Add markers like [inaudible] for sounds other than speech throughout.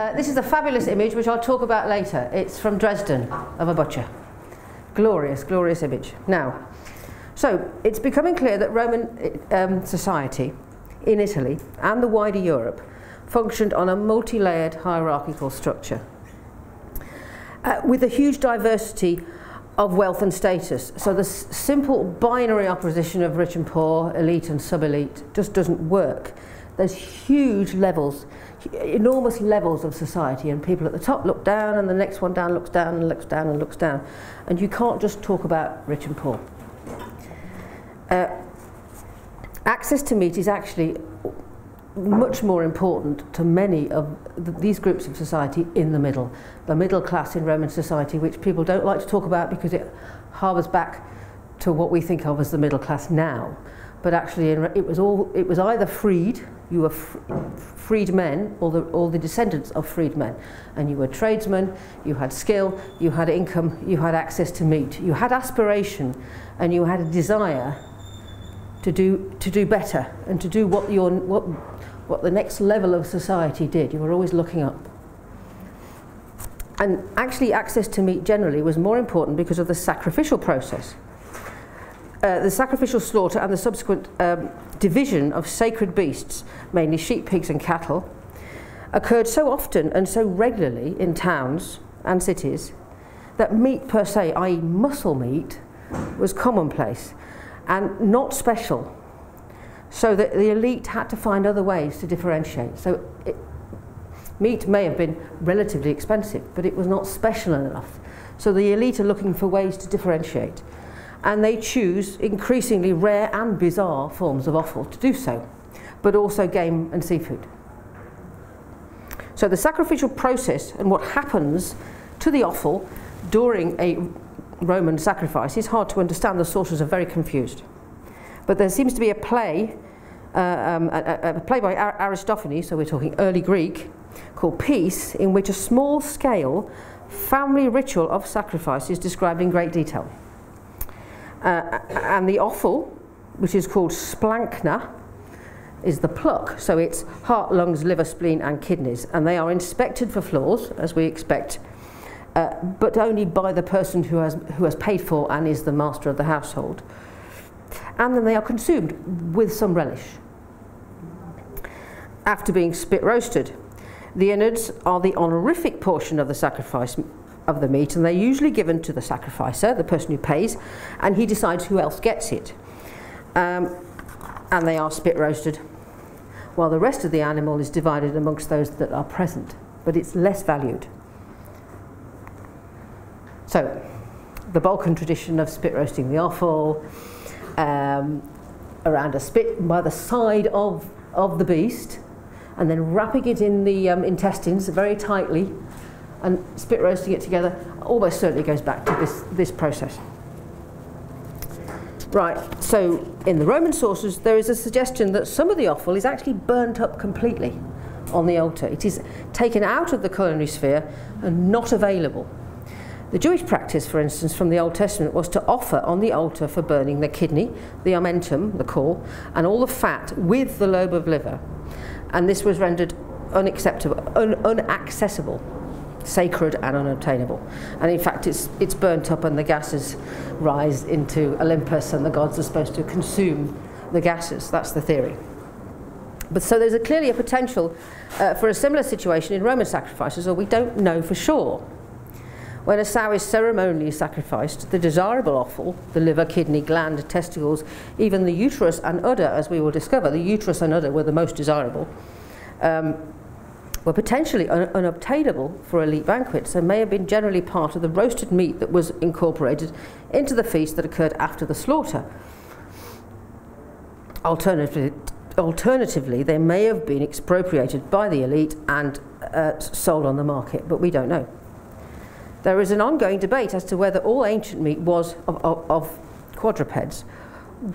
Uh, this is a fabulous image which I'll talk about later. It's from Dresden of a butcher. Glorious, glorious image. Now, so it's becoming clear that Roman um, society in Italy and the wider Europe functioned on a multi-layered hierarchical structure uh, with a huge diversity of wealth and status. So the simple binary opposition of rich and poor, elite and sub-elite just doesn't work. There's huge levels, enormous levels of society and people at the top look down and the next one down looks down and looks down and looks down. And you can't just talk about rich and poor. Uh, access to meat is actually much more important to many of th these groups of society in the middle. The middle class in Roman society, which people don't like to talk about because it harbours back to what we think of as the middle class now. But actually, it was all it was either freed, you were fr freed men, or the, the descendants of freed men, and you were tradesmen, you had skill, you had income, you had access to meat, you had aspiration, and you had a desire to do to do better and to do what your what what the next level of society did. You were always looking up. And actually access to meat generally was more important because of the sacrificial process. Uh, the sacrificial slaughter and the subsequent um, division of sacred beasts, mainly sheep, pigs and cattle, occurred so often and so regularly in towns and cities that meat per se, i.e. muscle meat, was commonplace and not special so that the elite had to find other ways to differentiate. So it, meat may have been relatively expensive, but it was not special enough. So the elite are looking for ways to differentiate. And they choose increasingly rare and bizarre forms of offal to do so, but also game and seafood. So the sacrificial process and what happens to the offal during a Roman sacrifice is hard to understand. The sources are very confused. But there seems to be a play, uh, um, a, a, play by Aristophanes, so we're talking early Greek, called Peace, in which a small scale family ritual of sacrifice is described in great detail. Uh, and the offal, which is called splankna, is the pluck. So it's heart, lungs, liver, spleen, and kidneys. And they are inspected for flaws, as we expect, uh, but only by the person who has, who has paid for and is the master of the household and then they are consumed with some relish. After being spit roasted, the innards are the honorific portion of the sacrifice of the meat, and they're usually given to the sacrificer, the person who pays, and he decides who else gets it. Um, and they are spit roasted, while the rest of the animal is divided amongst those that are present, but it's less valued. So, the Balkan tradition of spit roasting the offal, um, around a spit by the side of, of the beast and then wrapping it in the um, intestines very tightly and spit roasting it together almost certainly goes back to this, this process. Right, so in the Roman sources there is a suggestion that some of the offal is actually burnt up completely on the altar. It is taken out of the culinary sphere and not available the Jewish practice, for instance, from the Old Testament was to offer on the altar for burning the kidney, the omentum, the core, and all the fat with the lobe of liver. And this was rendered unacceptable, un unaccessible, sacred and unobtainable. And in fact, it's, it's burnt up and the gases rise into Olympus and the gods are supposed to consume the gases. That's the theory. But so there's a clearly a potential uh, for a similar situation in Roman sacrifices, or we don't know for sure. When a sow is ceremonially sacrificed, the desirable offal, the liver, kidney, gland, testicles, even the uterus and udder, as we will discover, the uterus and udder were the most desirable, um, were potentially un unobtainable for elite banquets and may have been generally part of the roasted meat that was incorporated into the feast that occurred after the slaughter. Alternatively, alternatively they may have been expropriated by the elite and uh, sold on the market, but we don't know. There is an ongoing debate as to whether all ancient meat was of, of, of quadrupeds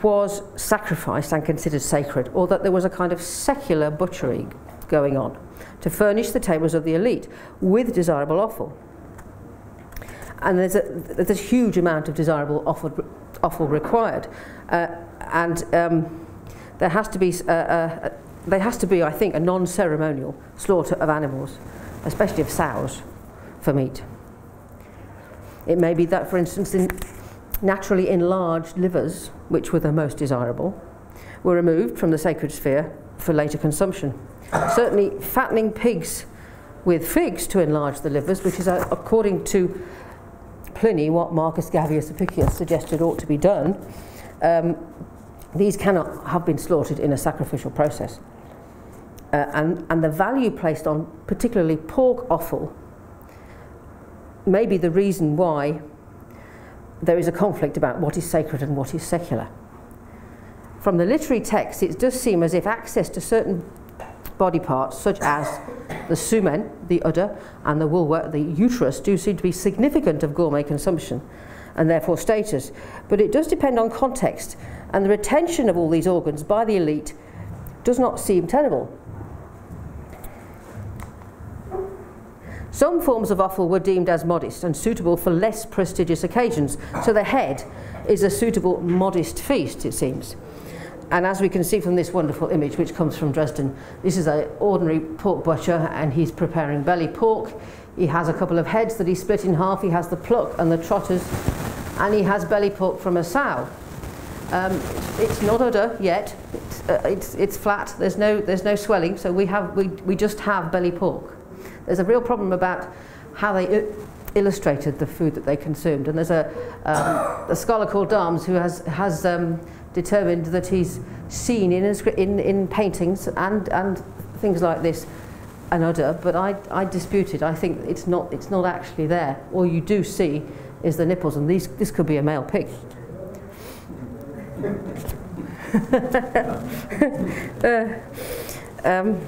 was sacrificed and considered sacred, or that there was a kind of secular butchery going on to furnish the tables of the elite with desirable offal. And there's a, there's a huge amount of desirable offal, offal required. Uh, and um, there has to be, uh, uh, there has to be, I think, a non-ceremonial slaughter of animals especially of sows, for meat. It may be that, for instance, in naturally enlarged livers, which were the most desirable, were removed from the sacred sphere for later consumption. Certainly, fattening pigs with figs to enlarge the livers, which is, uh, according to Pliny, what Marcus Gavius Apicius suggested ought to be done, um, these cannot have been slaughtered in a sacrificial process. Uh, and, and the value placed on particularly pork offal may be the reason why there is a conflict about what is sacred and what is secular. From the literary text, it does seem as if access to certain body parts, such as the sumen, the udder, and the vulva, the uterus, do seem to be significant of gourmet consumption and therefore status. But it does depend on context, and the retention of all these organs by the elite does not seem tenable. Some forms of offal were deemed as modest and suitable for less prestigious occasions, so the head is a suitable modest feast, it seems. And as we can see from this wonderful image, which comes from Dresden, this is an ordinary pork butcher and he's preparing belly pork. He has a couple of heads that he split in half. He has the pluck and the trotters, and he has belly pork from a sow. Um, it's not udder yet. It's, uh, it's, it's flat. There's no, there's no swelling, so we, have, we, we just have belly pork. There's a real problem about how they illustrated the food that they consumed. And there's a, um, a scholar called Darmes who has, has um, determined that he's seen in, in, in paintings and, and things like this an udder, but I, I dispute it. I think it's not, it's not actually there. All you do see is the nipples, and these, this could be a male pig. [laughs] uh, um,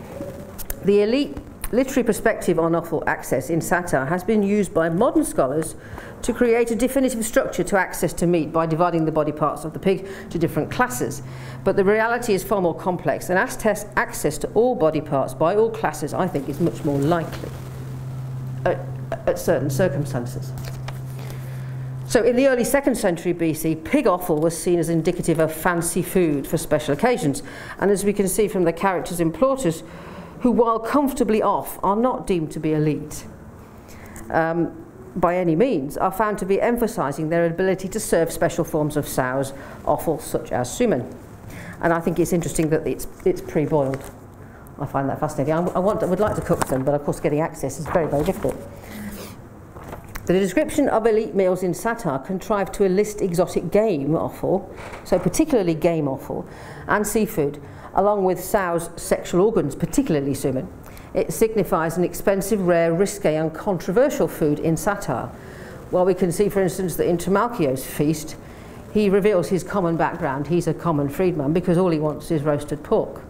the elite literary perspective on offal access in satire has been used by modern scholars to create a definitive structure to access to meat by dividing the body parts of the pig to different classes. But the reality is far more complex, and access to all body parts by all classes, I think, is much more likely at, at certain circumstances. So in the early 2nd century BC, pig offal was seen as indicative of fancy food for special occasions. And as we can see from the characters in Plautus, who while comfortably off are not deemed to be elite. Um, by any means, are found to be emphasising their ability to serve special forms of sows, offal such as sumen. And I think it's interesting that it's, it's pre-boiled. I find that fascinating. I, I, want, I would like to cook them, but of course getting access is very, very difficult. The description of elite meals in satire contrived to enlist exotic game offal, so particularly game offal, and seafood, along with sows' sexual organs, particularly sumen. It signifies an expensive, rare, risque and controversial food in satire. While we can see, for instance, that in Trimalchio's feast, he reveals his common background. He's a common freedman because all he wants is roasted pork.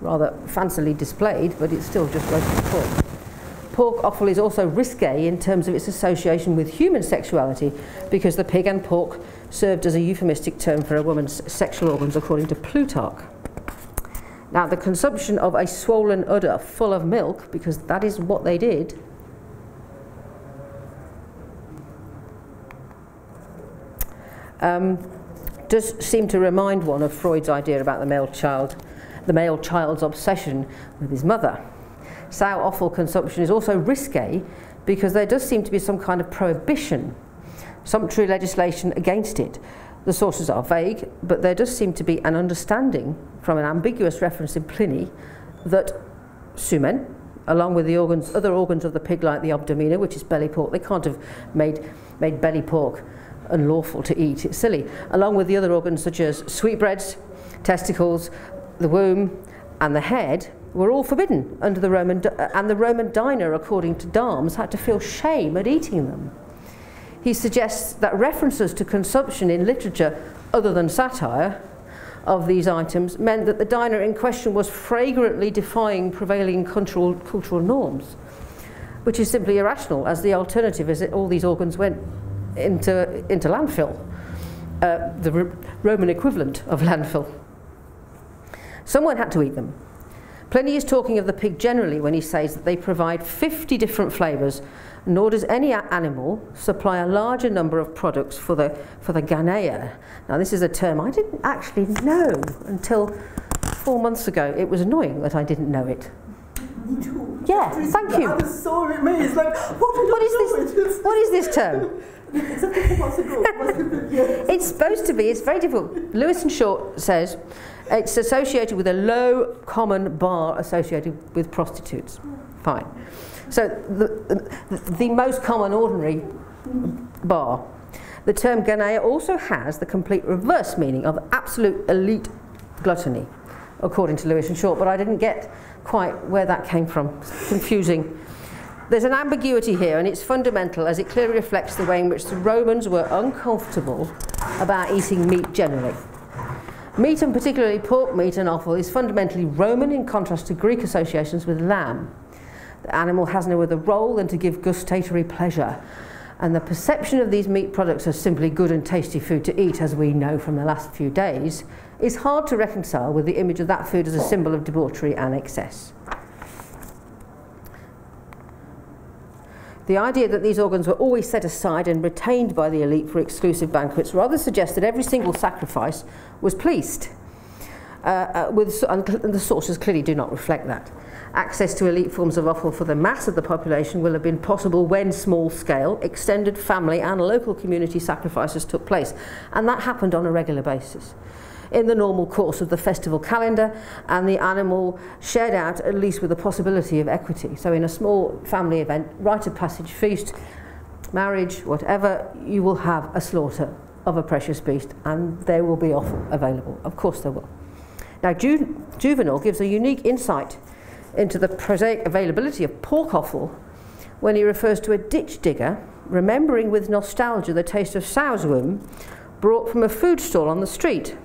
Rather fancily displayed, but it's still just roasted pork. Pork offal is also risque in terms of its association with human sexuality because the pig and pork served as a euphemistic term for a woman's sexual organs according to Plutarch. Now, the consumption of a swollen udder full of milk, because that is what they did, um, does seem to remind one of Freud's idea about the male child, the male child's obsession with his mother. Sow offal consumption is also risque because there does seem to be some kind of prohibition, sumptuary legislation against it. The sources are vague, but there does seem to be an understanding from an ambiguous reference in Pliny that sumen, along with the organs, other organs of the pig like the abdomina, which is belly pork, they can't have made, made belly pork unlawful to eat, it's silly, along with the other organs such as sweetbreads, testicles, the womb, and the head, were all forbidden under the Roman, uh, and the Roman diner, according to Darmes, had to feel shame at eating them. He suggests that references to consumption in literature other than satire of these items meant that the diner in question was fragrantly defying prevailing cultural, cultural norms, which is simply irrational, as the alternative is that all these organs went into, into landfill, uh, the Roman equivalent of landfill. Someone had to eat them. Pliny is talking of the pig generally when he says that they provide 50 different flavours nor does any animal supply a larger number of products for the, for the ganea. Now this is a term I didn't actually know until four months ago. It was annoying that I didn't know it. Yeah, thank you. I was so amazed. Like, what, what is this? What is this term? [laughs] it's supposed to be. It's very difficult. Lewis and Short says it's associated with a low common bar associated with prostitutes. Fine. So the, the, most common ordinary bar. The term ganea also has the complete reverse meaning of absolute elite gluttony, according to Lewis and Short, but I didn't get quite where that came from. It's confusing. There's an ambiguity here, and it's fundamental as it clearly reflects the way in which the Romans were uncomfortable about eating meat generally. Meat, and particularly pork meat and offal, is fundamentally Roman in contrast to Greek associations with lamb. Animal has no other role than to give gustatory pleasure. And the perception of these meat products as simply good and tasty food to eat, as we know from the last few days, is hard to reconcile with the image of that food as a symbol of debauchery and excess. The idea that these organs were always set aside and retained by the elite for exclusive banquets rather suggests that every single sacrifice was pleased. Uh, uh, with, and the sources clearly do not reflect that. Access to elite forms of offal for the mass of the population will have been possible when small scale, extended family and local community sacrifices took place. And that happened on a regular basis in the normal course of the festival calendar and the animal shared out at least with the possibility of equity. So in a small family event, rite of passage feast, marriage, whatever, you will have a slaughter of a precious beast and there will be offal available. Of course there will. Now Ju gives a unique insight into the prosaic availability of pork offal when he refers to a ditch digger remembering with nostalgia the taste of sow's womb brought from a food stall on the street.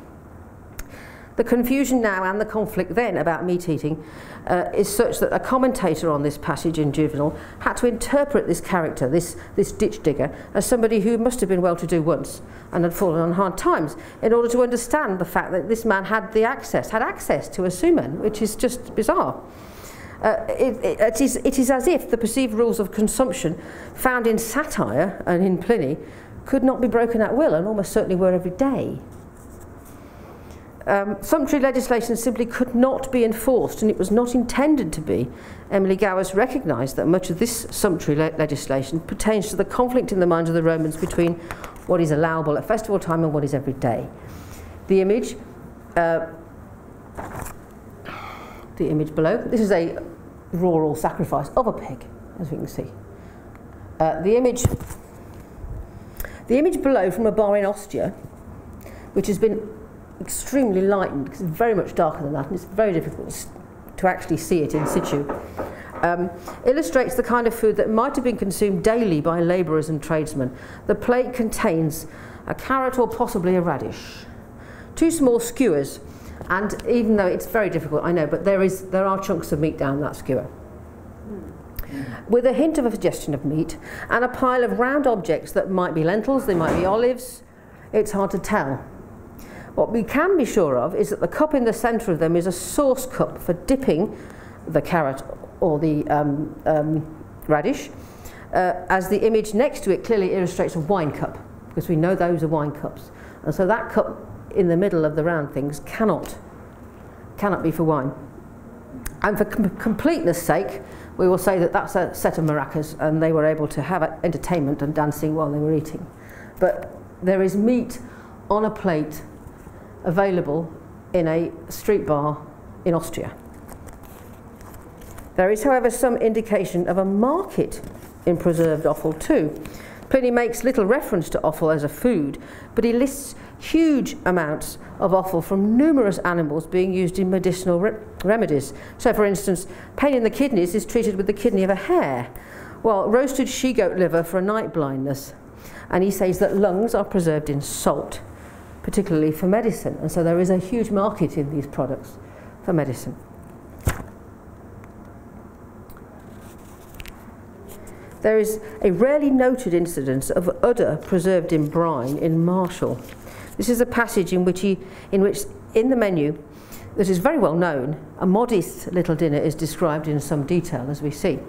The confusion now and the conflict then about meat eating uh, is such that a commentator on this passage in Juvenal had to interpret this character, this, this ditch digger, as somebody who must have been well to do once and had fallen on hard times in order to understand the fact that this man had the access, had access to a sumen, which is just bizarre. Uh, it, is, it is as if the perceived rules of consumption found in satire and in Pliny could not be broken at will and almost certainly were every day um, sumptuary legislation simply could not be enforced and it was not intended to be. Emily Gowers recognised that much of this sumptuary le legislation pertains to the conflict in the minds of the Romans between what is allowable at festival time and what is every day. The image, uh, the image below, this is a rural sacrifice of a pig, as we can see. Uh, the image, the image below from a bar in Ostia, which has been extremely lightened because it's very much darker than that and it's very difficult to actually see it in situ. Um, illustrates the kind of food that might have been consumed daily by labourers and tradesmen. The plate contains a carrot or possibly a radish, two small skewers, and even though it's very difficult, I know, but there, is, there are chunks of meat down that skewer. With a hint of a suggestion of meat, and a pile of round objects that might be lentils, they might be olives, it's hard to tell. What we can be sure of is that the cup in the centre of them is a sauce cup for dipping the carrot or the um, um, radish, uh, as the image next to it clearly illustrates a wine cup, because we know those are wine cups. And so that cup in the middle of the round things cannot, cannot be for wine. And for com completeness sake, we will say that that's a set of maracas and they were able to have entertainment and dancing while they were eating. But there is meat on a plate available in a street bar in Ostia. There is, however, some indication of a market in preserved offal too. Pliny makes little reference to offal as a food, but he lists huge amounts of offal from numerous animals being used in medicinal re remedies. So, for instance, pain in the kidneys is treated with the kidney of a hare, while roasted she-goat liver for a night blindness. And he says that lungs are preserved in salt particularly for medicine. And so there is a huge market in these products for medicine. There is a rarely noted incidence of udder preserved in brine in Martial. This is a passage in which, he, in which in the menu that is very well known, a modest little dinner is described in some detail as we see.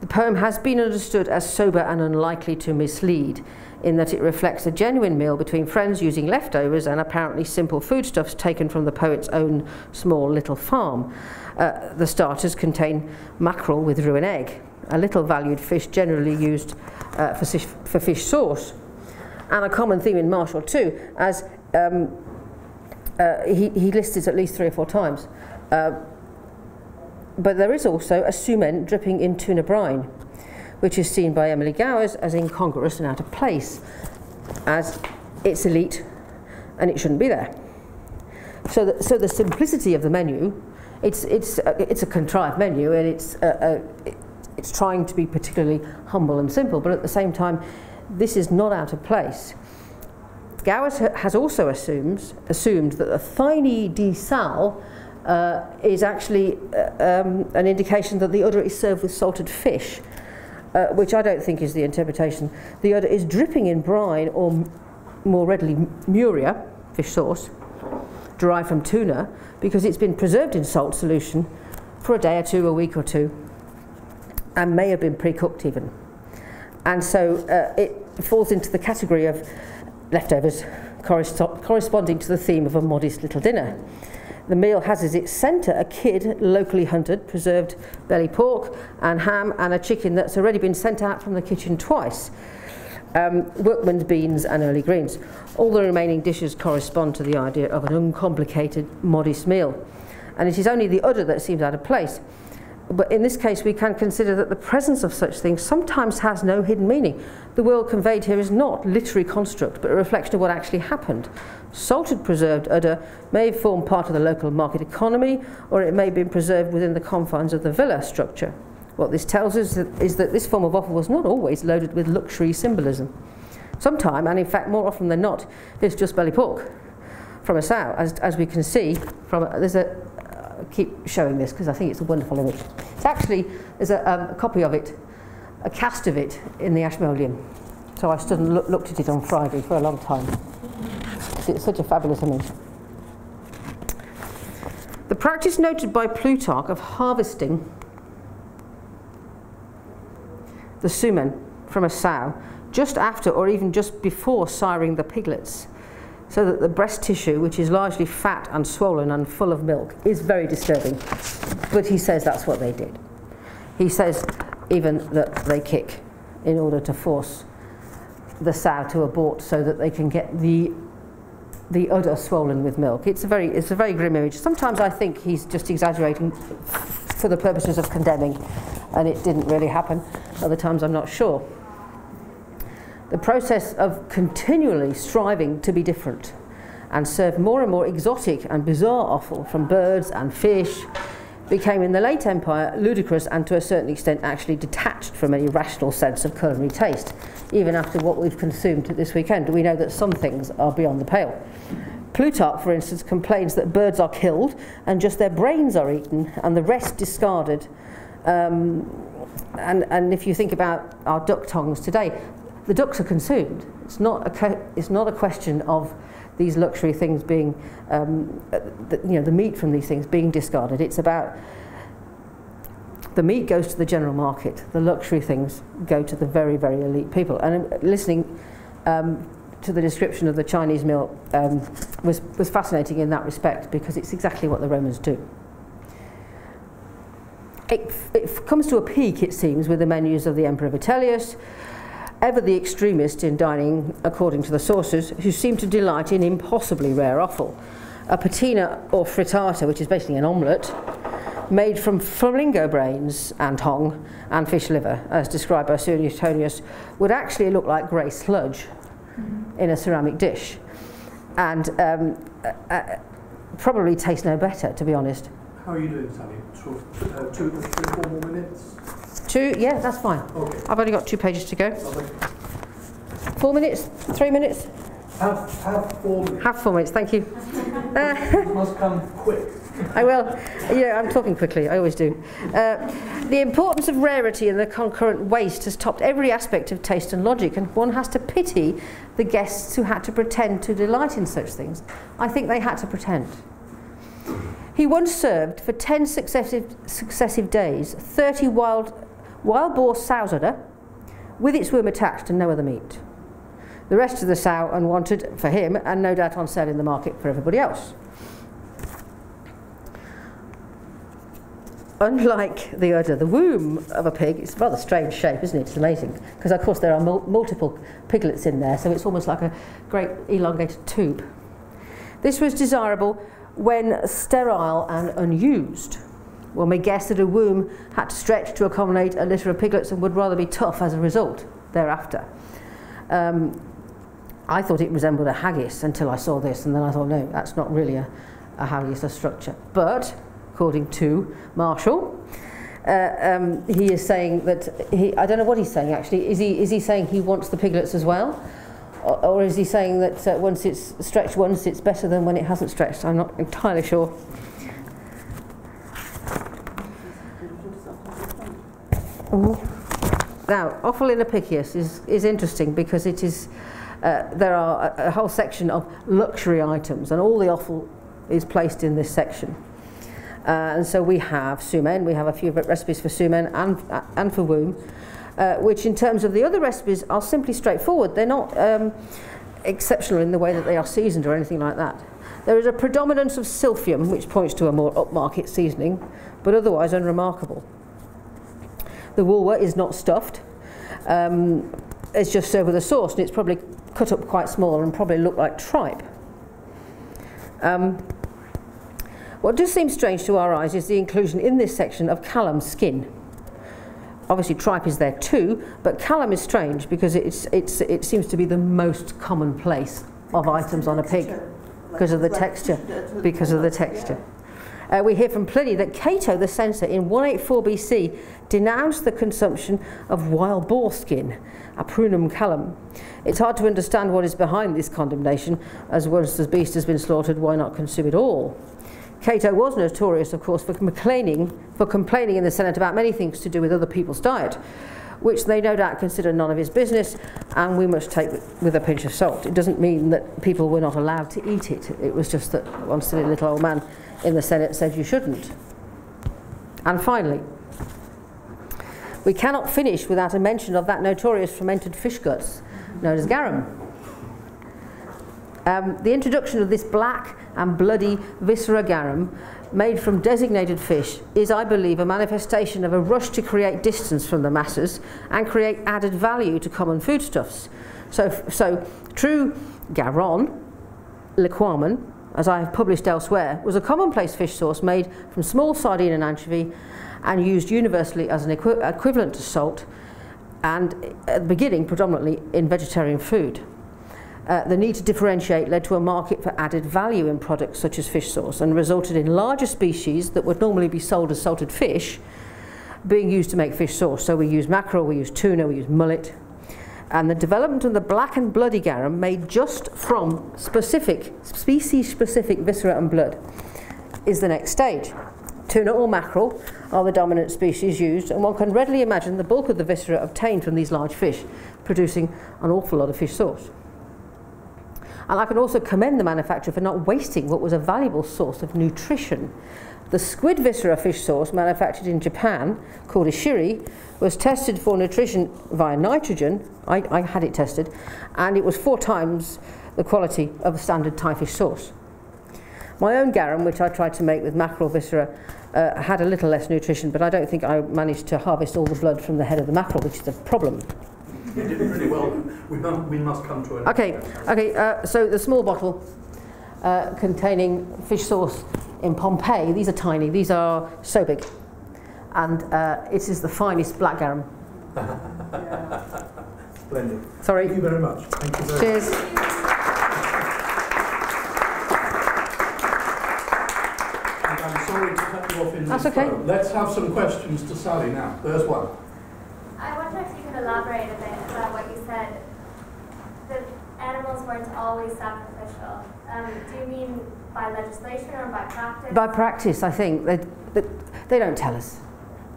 The poem has been understood as sober and unlikely to mislead, in that it reflects a genuine meal between friends using leftovers and apparently simple foodstuffs taken from the poet's own small little farm. Uh, the starters contain mackerel with roux and egg, a little valued fish generally used uh, for, fish, for fish sauce. And a common theme in Marshall too, as um, uh, he, he lists it at least three or four times. Uh, but there is also a sumen dripping in tuna brine. Which is seen by Emily Gowers as incongruous and out of place, as it's elite and it shouldn't be there. So the, so the simplicity of the menu, it's, it's, uh, it's a contrived menu and it's, uh, uh, it's trying to be particularly humble and simple, but at the same time, this is not out of place. Gowers has also assumes, assumed that the thyne di sal uh, is actually uh, um, an indication that the udder is served with salted fish, uh, which I don't think is the interpretation. The udder is dripping in brine or more readily muria, fish sauce, derived from tuna, because it's been preserved in salt solution for a day or two, a week or two, and may have been pre-cooked even. And so uh, it falls into the category of leftovers corresponding to the theme of a modest little dinner. The meal has as its centre a kid locally hunted, preserved belly pork and ham and a chicken that's already been sent out from the kitchen twice. Um, workman's beans and early greens. All the remaining dishes correspond to the idea of an uncomplicated, modest meal. And it is only the udder that seems out of place. But in this case, we can consider that the presence of such things sometimes has no hidden meaning. The world conveyed here is not literary construct, but a reflection of what actually happened. Salted preserved udder may form part of the local market economy, or it may have been preserved within the confines of the villa structure. What this tells us is that this form of offal was not always loaded with luxury symbolism. Sometime, and in fact more often than not, it's just belly pork from a sow, as, as we can see from, there's a, keep showing this because I think it's a wonderful image. It's actually, there's a, um, a copy of it, a cast of it in the Ashmolean. So I stood and look, looked at it on Friday for a long time. It's such a fabulous image. The practice noted by Plutarch of harvesting the sumen from a sow just after or even just before siring the piglets so that the breast tissue, which is largely fat and swollen and full of milk, is very disturbing. But he says that's what they did. He says even that they kick in order to force the sow to abort so that they can get the the udder swollen with milk. It's a very it's a very grim image. Sometimes I think he's just exaggerating for the purposes of condemning and it didn't really happen. Other times I'm not sure the process of continually striving to be different and serve more and more exotic and bizarre offal from birds and fish became in the late empire ludicrous and to a certain extent actually detached from any rational sense of culinary taste. Even after what we've consumed this weekend, we know that some things are beyond the pale. Plutarch, for instance, complains that birds are killed and just their brains are eaten and the rest discarded. Um, and, and if you think about our duck tongues today, the ducks are consumed. It's not a, it's not a question of these luxury things being, um, the, you know, the meat from these things being discarded. It's about the meat goes to the general market, the luxury things go to the very, very elite people. And listening um, to the description of the Chinese meal um, was, was fascinating in that respect because it's exactly what the Romans do. It, it comes to a peak, it seems, with the menus of the Emperor Vitellius, ever the extremist in dining, according to the sources, who seem to delight in impossibly rare offal. A patina or frittata, which is basically an omelette, made from flamingo brains and tongue and fish liver, as described by Suetonius, would actually look like grey sludge in a ceramic dish. And um, uh, uh, probably taste no better, to be honest. How are you doing, Sally? Two, uh, two, three, four more minutes? Two? Yeah, that's fine. Okay. I've only got two pages to go. Four minutes? Three minutes? Have, have four minutes. Have four minutes, thank you. You must come quick. [laughs] I will. Yeah, I'm talking quickly, I always do. Uh, the importance of rarity and the concurrent waste has topped every aspect of taste and logic, and one has to pity the guests who had to pretend to delight in such things. I think they had to pretend. He once served for 10 successive, successive days 30 wild wild boar sow's udder with its womb attached and no other meat. The rest of the sow unwanted for him and no doubt on sale in the market for everybody else. Unlike the udder, the womb of a pig, it's a rather strange shape, isn't it? It's amazing. Because, of course, there are mul multiple piglets in there, so it's almost like a great elongated tube. This was desirable when sterile and unused. when my guess that a womb had to stretch to accommodate a litter of piglets and would rather be tough as a result thereafter. Um, I thought it resembled a haggis until I saw this, and then I thought, no, that's not really a, a haggis, a structure. But, according to Marshall, uh, um, he is saying that he, I don't know what he's saying actually. Is he is he saying he wants the piglets as well, or, or is he saying that uh, once it's stretched once, it's better than when it hasn't stretched? I'm not entirely sure. Now, offal Ophilinopicius is, is interesting because it is, uh, there are a, a whole section of luxury items and all the offal is placed in this section. Uh, and so we have sumen, we have a few recipes for sumen and, uh, and for womb, uh, which in terms of the other recipes are simply straightforward. They're not um, exceptional in the way that they are seasoned or anything like that. There is a predominance of silphium, which points to a more upmarket seasoning, but otherwise unremarkable. The wulwa is not stuffed. Um, it's just served with a sauce, and it's probably cut up quite small and probably look like tripe. Um, what does seem strange to our eyes is the inclusion in this section of callum skin. Obviously tripe is there too, but callum is strange because it's, it's, it seems to be the most commonplace of items on a pig because of the texture, because of the texture. Uh, we hear from Pliny that Cato the censor in 184 BC denounced the consumption of wild boar skin, aprunum callum. It's hard to understand what is behind this condemnation, as once the beast has been slaughtered, why not consume it all? Cato was notorious, of course, for complaining, for complaining in the Senate about many things to do with other people's diet, which they no doubt consider none of his business, and we must take with a pinch of salt. It doesn't mean that people were not allowed to eat it. It was just that one silly little old man in the Senate said you shouldn't. And finally, we cannot finish without a mention of that notorious fermented fish guts known as garum. Um, the introduction of this black and bloody viscera garum made from designated fish is, I believe, a manifestation of a rush to create distance from the masses and create added value to common foodstuffs. So, so true garum, liquamen, as I have published elsewhere, was a commonplace fish sauce made from small sardine and anchovy and used universally as an equi equivalent to salt and uh, at the beginning predominantly in vegetarian food. Uh, the need to differentiate led to a market for added value in products such as fish sauce and resulted in larger species that would normally be sold as salted fish being used to make fish sauce. So we use mackerel, we use tuna, we use mullet, And the development of the black and bloody garum made just from specific, species-specific viscera and blood is the next stage. Tuna or mackerel are the dominant species used, and one can readily imagine the bulk of the viscera obtained from these large fish, producing an awful lot of fish sauce. And I can also commend the manufacturer for not wasting what was a valuable source of nutrition. The squid viscera fish sauce manufactured in Japan, called ishiri, was tested for nutrition via nitrogen. I, I had it tested, and it was four times the quality of a standard Thai fish sauce. My own garum, which I tried to make with mackerel viscera, uh, had a little less nutrition, but I don't think I managed to harvest all the blood from the head of the mackerel, which is a problem. You did really well. We must, we must come to an Okay, okay. Uh, so the small bottle uh, containing fish sauce in Pompeii. These are tiny. These are so big, and uh, it is the finest black garum. Splendid. Sorry. Thank you very much. Thank you very Cheers. much. And I'm sorry to cut you off in That's this okay. flow. Let's have some questions to Sally now. There's one. I wonder if you could elaborate a bit about what you said. The animals weren't always sacrificial. Um, do you mean by legislation or by practice? By practice, I think they, they, they don't tell us.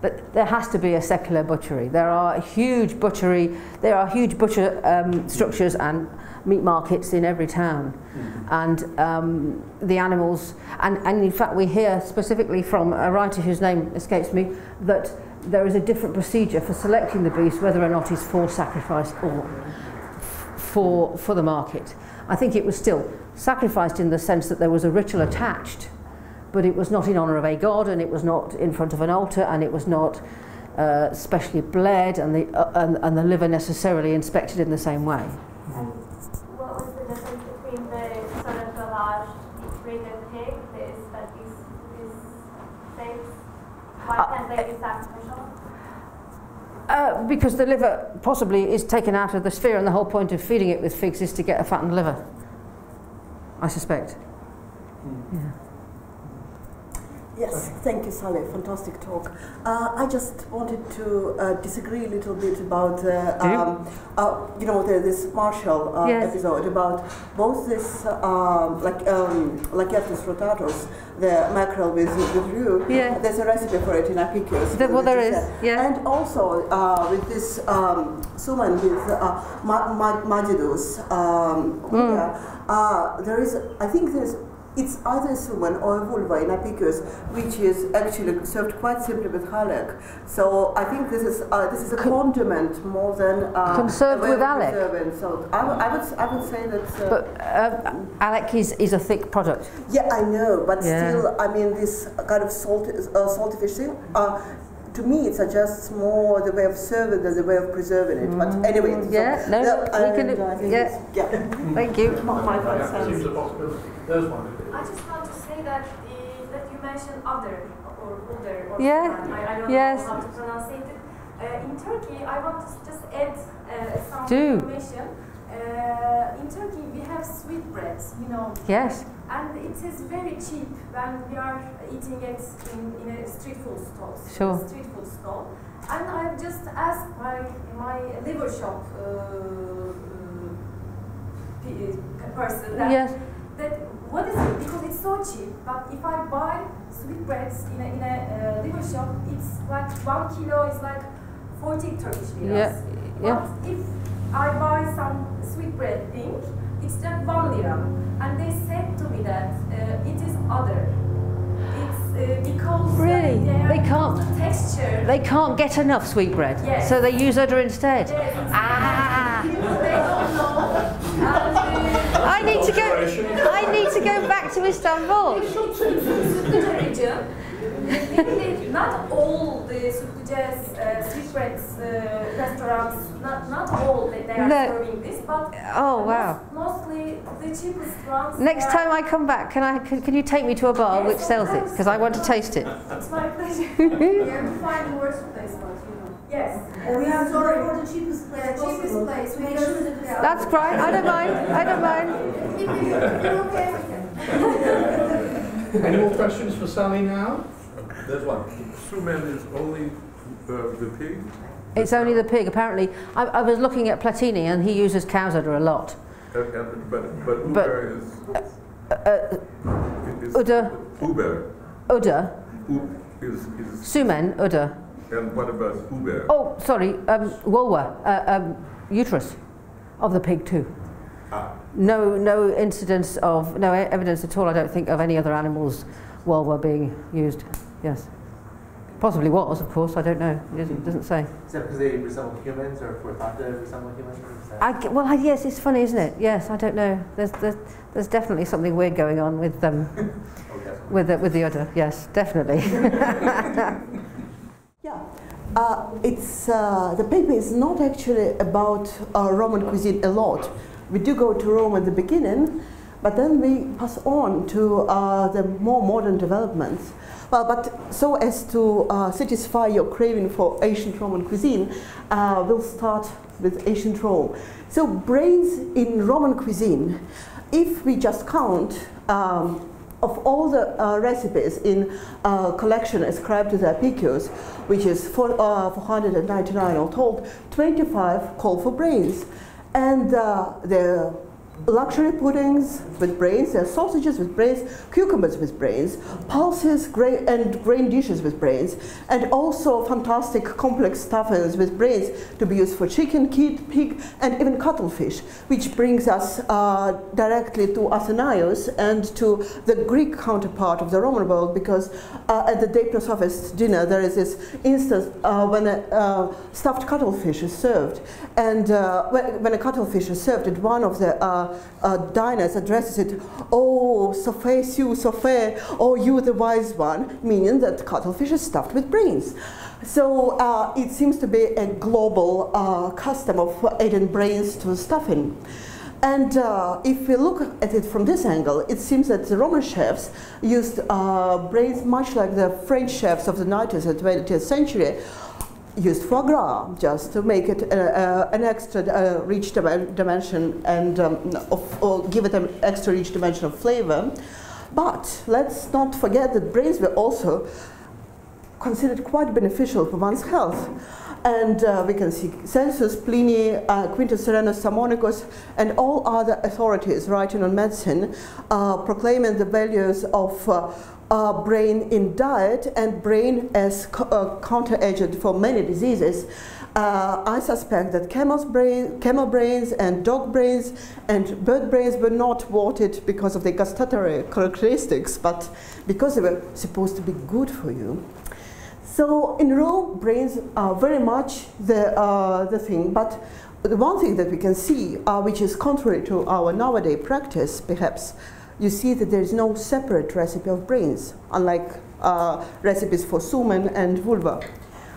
But there has to be a secular butchery. There are huge butchery, there are huge butcher um, structures and meat markets in every town. And um, the animals, and, and in fact we hear specifically from a writer whose name escapes me, that there is a different procedure for selecting the beast, whether or not it's for sacrifice or for, for the market. I think it was still sacrificed in the sense that there was a ritual attached, but it was not in honour of a god, and it was not in front of an altar, and it was not uh, specially bled, and the, uh, and, and the liver necessarily inspected in the same way. What was the difference between the sort of lavage treated pig, this that is is pigs? Why Uh, can't they be sacrificial? Uh, because the liver possibly is taken out of the sphere, and the whole point of feeding it with figs is to get a fattened liver. I suspect. Hmm. Yeah. Yes, thank you, Sally. Fantastic talk. Uh, I just wanted to uh, disagree a little bit about, uh, you? um, uh, you know, the, this Martial uh, Yes. episode about both this, um, like, um, Lacertus rotatus, the mackerel with, with rue. Yeah. There's a recipe for it in Apicius. There- well, there is, yeah. And also uh, with this um, sumen with uh, ma- ma- Magidus, um, yeah, uh, there is, I think there's it's either sumen or vulva in Apicius, which is actually served quite simply with halak. So I think this is uh, this is a condiment more than uh, Conserved with halak? So I, I would I would say that. Uh, But uh, is, is a thick product. yeah, I know, but Yeah. still, I mean, this kind of salt uh, salty fish thing. To me, it suggests more the way of serving than the way of preserving it. But anyway, so- Mm. Yeah, no, we can do- I think yeah. yeah. [laughs] Thank you. My, my five Yeah, seems a possibility. There's one. I just want to say that uh, that you mentioned other or other or Yeah, I, I don't yes. know how to pronounce it. Uh, in Turkey, I want to just add uh, some Do. information. Uh, in Turkey, we have sweet breads, you know, Yes. And it is very cheap when we are eating it in, in a street food stall. Sure. Street food stall. And I just asked my my liver shop uh, uh, person that Yes. that what is it because it's so cheap but if i buy sweetbreads in a, in a uh, liver shop it's like one kilo is like 40 turkish liras Yeah, yeah. but if i buy some sweetbread thing it's just one lira and they said to me that uh, it is other it's uh, because Really? they, They can't- the texture They can't get enough sweetbread, Yes. so they use udder instead. Yes, Ah! they don't know and, uh, I need to go. I need to go back to Istanbul. Sütlüce not all the Sütlüce's uh, sweetbreads uh, restaurants, not, not all that they are No. serving this, but Oh wow. most, mostly the cheapest ones. Next time I come back, can I can, can you take me to a bar which sells it? Because I want to taste it. [laughs] It's my pleasure. [laughs] We have to find the worst place, but you know. yes. And we have to go the cheapest place The cheapest possible. place, Make because- sure that That's great. I don't mind. I don't mind. If you- if you're okay with it. Any more questions for Sally now? There's one. Sumen is only uh, the pig? It's only the pig. Apparently, I, I was looking at Platina, and he uses cow's udder a lot. Uh, and, but but But- Uber is, Uh, is udder. Uber. Udder, U is, is sumen, udder. and what about Uber? Oh, sorry, um, vulva, uh, um, uterus of the pig too. Ah, No, no incidence of, no evidence at all, I don't think, of any other animals' vulva being used. Yes. Possibly was, of course, I don't know. It doesn't, doesn't say. Is that because they resemble humans or were thought to resemble humans? Or is that- I, g- well, I, yes, it's funny, isn't it? Yes, I don't know. There's, there's, there's definitely something weird going on with them, [laughs] Oh, yes. with the, with the udder. Yes, definitely. [laughs] Yeah, uh, it's uh, the paper is not actually about uh, Roman cuisine a lot. We do go to Rome at the beginning, but then we pass on to uh, the more modern developments. Well, but so as to uh, satisfy your craving for ancient Roman cuisine, uh, we'll start with ancient Rome. So brains in Roman cuisine, if we just count. Um, of all the uh, recipes in uh, collection ascribed to the Apicius, which is four, uh, 499 all told, 25 call for brains. And uh, the luxury puddings with brains, there are sausages with brains, cucumbers with brains, pulses and grain dishes with brains, and also fantastic complex stuffings with brains to be used for chicken, kid, pig, and even cuttlefish, which brings us uh, directly to Athenaios and to the Greek counterpart of the Roman world, because uh, at the Dapnos dinner there is this instance uh, when a uh, stuffed cuttlefish is served, and uh, when, when a cuttlefish is served, at one of the uh, diners addresses it, "Oh, Sophie, you, Sophie, oh, you the wise one," meaning that cuttlefish is stuffed with brains. So uh, it seems to be a global uh, custom of adding brains to stuffing. And uh, if we look at it from this angle, it seems that the Roman chefs used uh, brains much like the French chefs of the 19th and 20th century used foie gras just to make it uh, uh, an extra uh, rich dim- dimension and um, of, or give it an extra rich dimension of flavor. But let's not forget that brains were also considered quite beneficial for one's health. And uh, we can see Celsus, Pliny, uh, Quintus Serenus Sammonicus, and all other authorities writing on medicine uh, proclaiming the values of uh, brain in diet and brain as co- uh, counteragent for many diseases. Uh, I suspect that camel's brain, camel brains and dog brains and bird brains were not wanted because of their gustatory characteristics, but because they were supposed to be good for you. So in Rome, brains are very much the, uh, the thing, but the one thing that we can see, uh, which is contrary to our nowadays practice, perhaps, you see that there is no separate recipe of brains, unlike uh, recipes for sumen and vulva.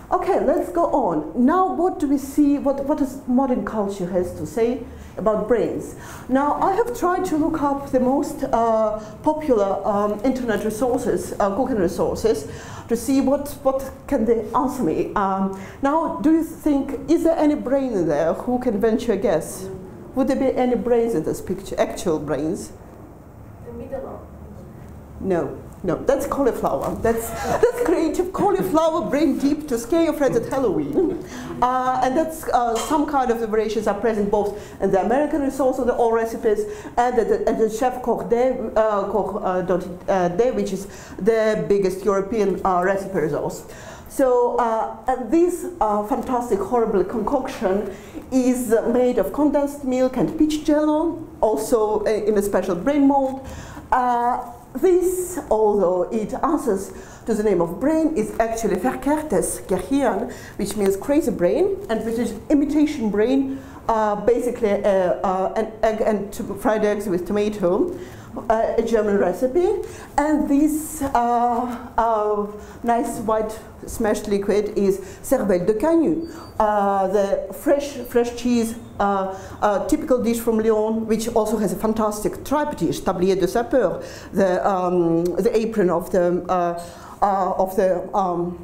Okay, let's go on. Now, what do we see? What, what does modern culture has to say about brains? Now, I have tried to look up the most uh, popular um, internet resources, uh, cooking resources, to see what, what can they answer me. Um, now, do you think, is there any brain in there? Who can venture a guess? Would there be any brains in this picture, actual brains? No, no, that's cauliflower. That's, [laughs] that's creative cauliflower brain deep to scare your friends at Halloween. [laughs] Uh, and that's uh, some kind of variations are present both in the American resource of the all recipes and at the, the Chef Koch Day, uh, Koch, uh, uh, which is the biggest European uh, recipe resource. So this fantastic, horrible concoction is made of condensed milk and peach jello, also in a special brain mold. Uh, this, although it answers to the name of brain, is actually Verkehrtes Gehirn, which means crazy brain, and which is imitation brain, uh, basically uh, uh, an egg and fried eggs with tomato, uh, a German recipe. And this uh, uh, nice white smashed liquid is cervelle de canut, uh, the fresh, fresh cheese, uh, typical dish from Lyon, which also has a fantastic tripe dish, tablier de sapeur, the, um, the apron of the, of the um,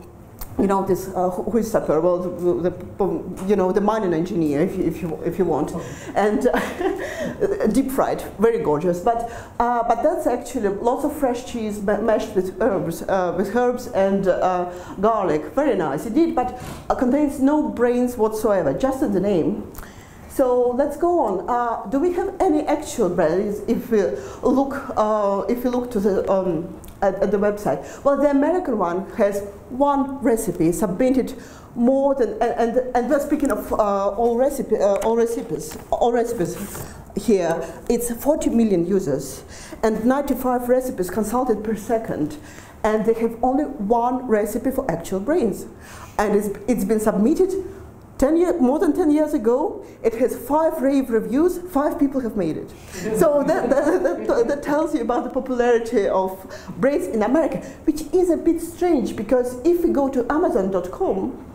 you know, this, uh, who is Sapper? Well, the, the, you know, the mining engineer, if you, if you, if you want. And uh, [laughs] deep fried, very gorgeous. But, uh, but that's actually lots of fresh cheese mashed with herbs, uh, with herbs and uh, garlic. Very nice indeed, but uh, contains no brains whatsoever, just in the name. So let's go on. Do we have any actual brains if we look, if we look to the, um, at, at the website? Well, the American one has one recipe submitted more than, and, and, and we're speaking of uh, all, recipe, uh, all recipes, all recipes here. It's 40 million users and 95 recipes consulted per second. And they have only one recipe for actual brains. And it's, it's been submitted 10 year, more than 10 years ago, it has five rave reviews, five people have made it. so that, that, that, that tells you about the popularity of brains in America, which is a bit strange because if we go to Amazon.com,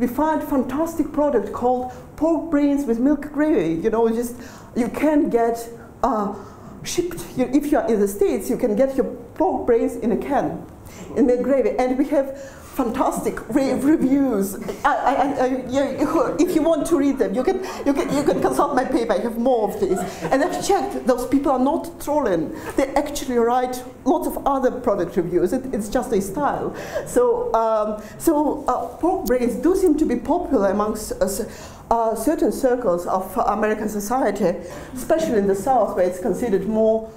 we find fantastic product called pork brains with milk gravy. You know, just you can get uh, shipped. You, if you are in the States, you can get your pork brains in a can, in milk gravy. And we have fantastic re- reviews. I, I, I, yeah, if you want to read them, you can, you, can, you can consult my paper. I have more of these. And I've checked, those people are not trolling. They actually write lots of other product reviews. It, it's just a style. So, um, so uh, pork brains do seem to be popular amongst us. Uh, certain circles of American society, especially in the South, where it's considered more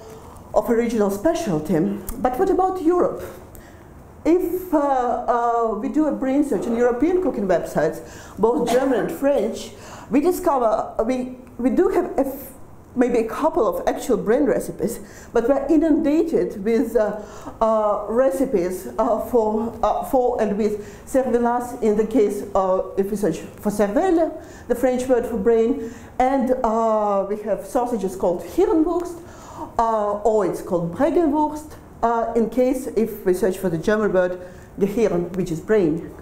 of a regional specialty. But what about Europe? If uh, uh, we do a brain search on European cooking websites, both German and French, we discover we, we do have maybe a couple of actual brain recipes, but we're inundated with uh, uh, recipes uh, for, uh, for and with cervelas in the case of, if we search for cervelle, the French word for brain, and we have sausages called Hirnwurst, or it's called Bregenwurst, uh, in case if we search for the German word Gehirn, which is brain.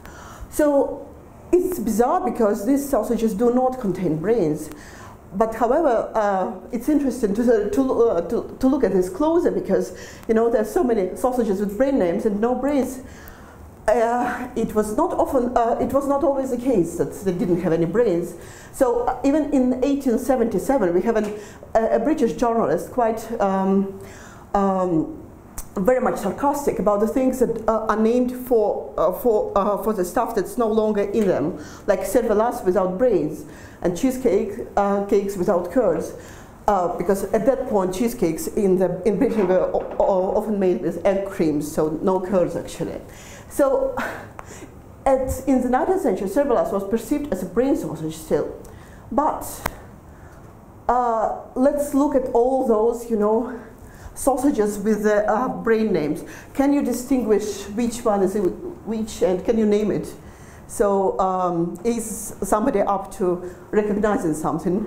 So it's bizarre because these sausages do not contain brains. But however, uh, it's interesting to, to, uh, to, to, look at this closer because you know there's so many sausages with brain names and no brains. Uh, it was not often, uh, it was not always the case that they didn't have any brains. So uh, even in 1877, we have an, a, a British journalist quite um, um, very much sarcastic about the things that uh, are named for, uh, for, uh, for the stuff that's no longer in them, like cervelas without brains and cheesecake uh, cakes without curds. Uh, because at that point, cheesecakes in, the, in Britain were often made with egg creams, so no curds actually. So [laughs] at, in the 19th century, cervelas was perceived as a brain sausage still. But uh, let's look at all those, you know, sausages with the uh, brain names. Can you distinguish which one is which and can you name it? So um, is somebody up to recognizing something?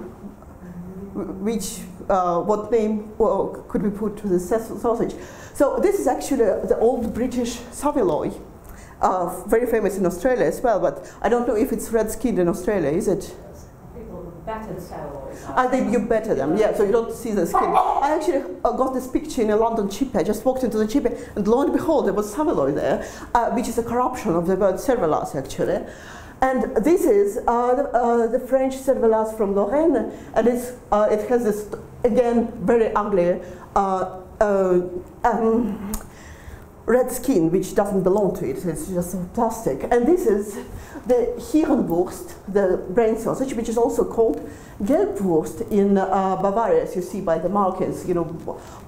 Which, uh, what name well, could we put to the sausage? So this is actually the old British saveloy, uh, very famous in Australia as well, but I don't know if it's red skinned in Australia, is it? Battered I think you better them, yeah, so you don't see the skin. [laughs] I actually uh, got this picture in a London chippy. I just walked into the chippy, and lo and behold, there was saveloy there, uh, which is a corruption of the word cervelas, actually. And this is uh, the, uh, the, French cervelas from Lorraine, and it's, uh, it has this, again, very ugly uh, um, red skin, which doesn't belong to it. It's just plastic. And this is the Hirnwurst, the brain sausage, which is also called Gelbwurst in uh, Bavaria, as you see by the markings, you know,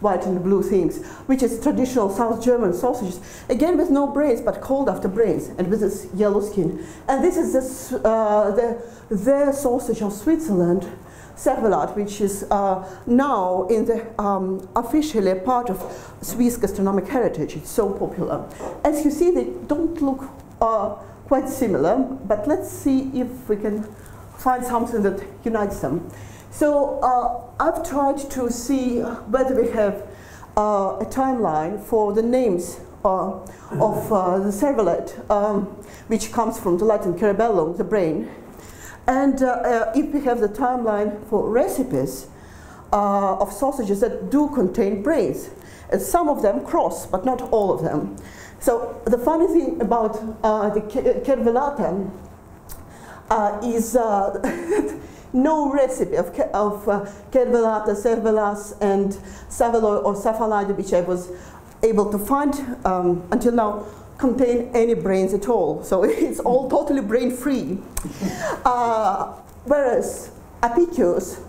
white and blue things, which is traditional South German sausages, again with no brains, but called after brains, and with this yellow skin. And this is this, uh, the, the sausage of Switzerland, Cervelat, which is uh, now in the um, officially part of Swiss gastronomic heritage. It's so popular. As you see, they don't look uh, quite similar, but let's see if we can find something that unites them. So uh, I've tried to see whether we have uh, a timeline for the names uh, of uh, the cervelat, um, which comes from the Latin cerebellum, the brain. And uh, uh, if we have the timeline for recipes uh, of sausages that do contain brains, and some of them cross, but not all of them. So the funny thing about uh, the cervelata uh, is uh, [laughs] no recipe of, of uh, cervelata, cervelas, and saveloy or saffalade, which I was able to find um, until now, contain any brains at all. So [laughs] it's all totally brain free. Uh, whereas Apicius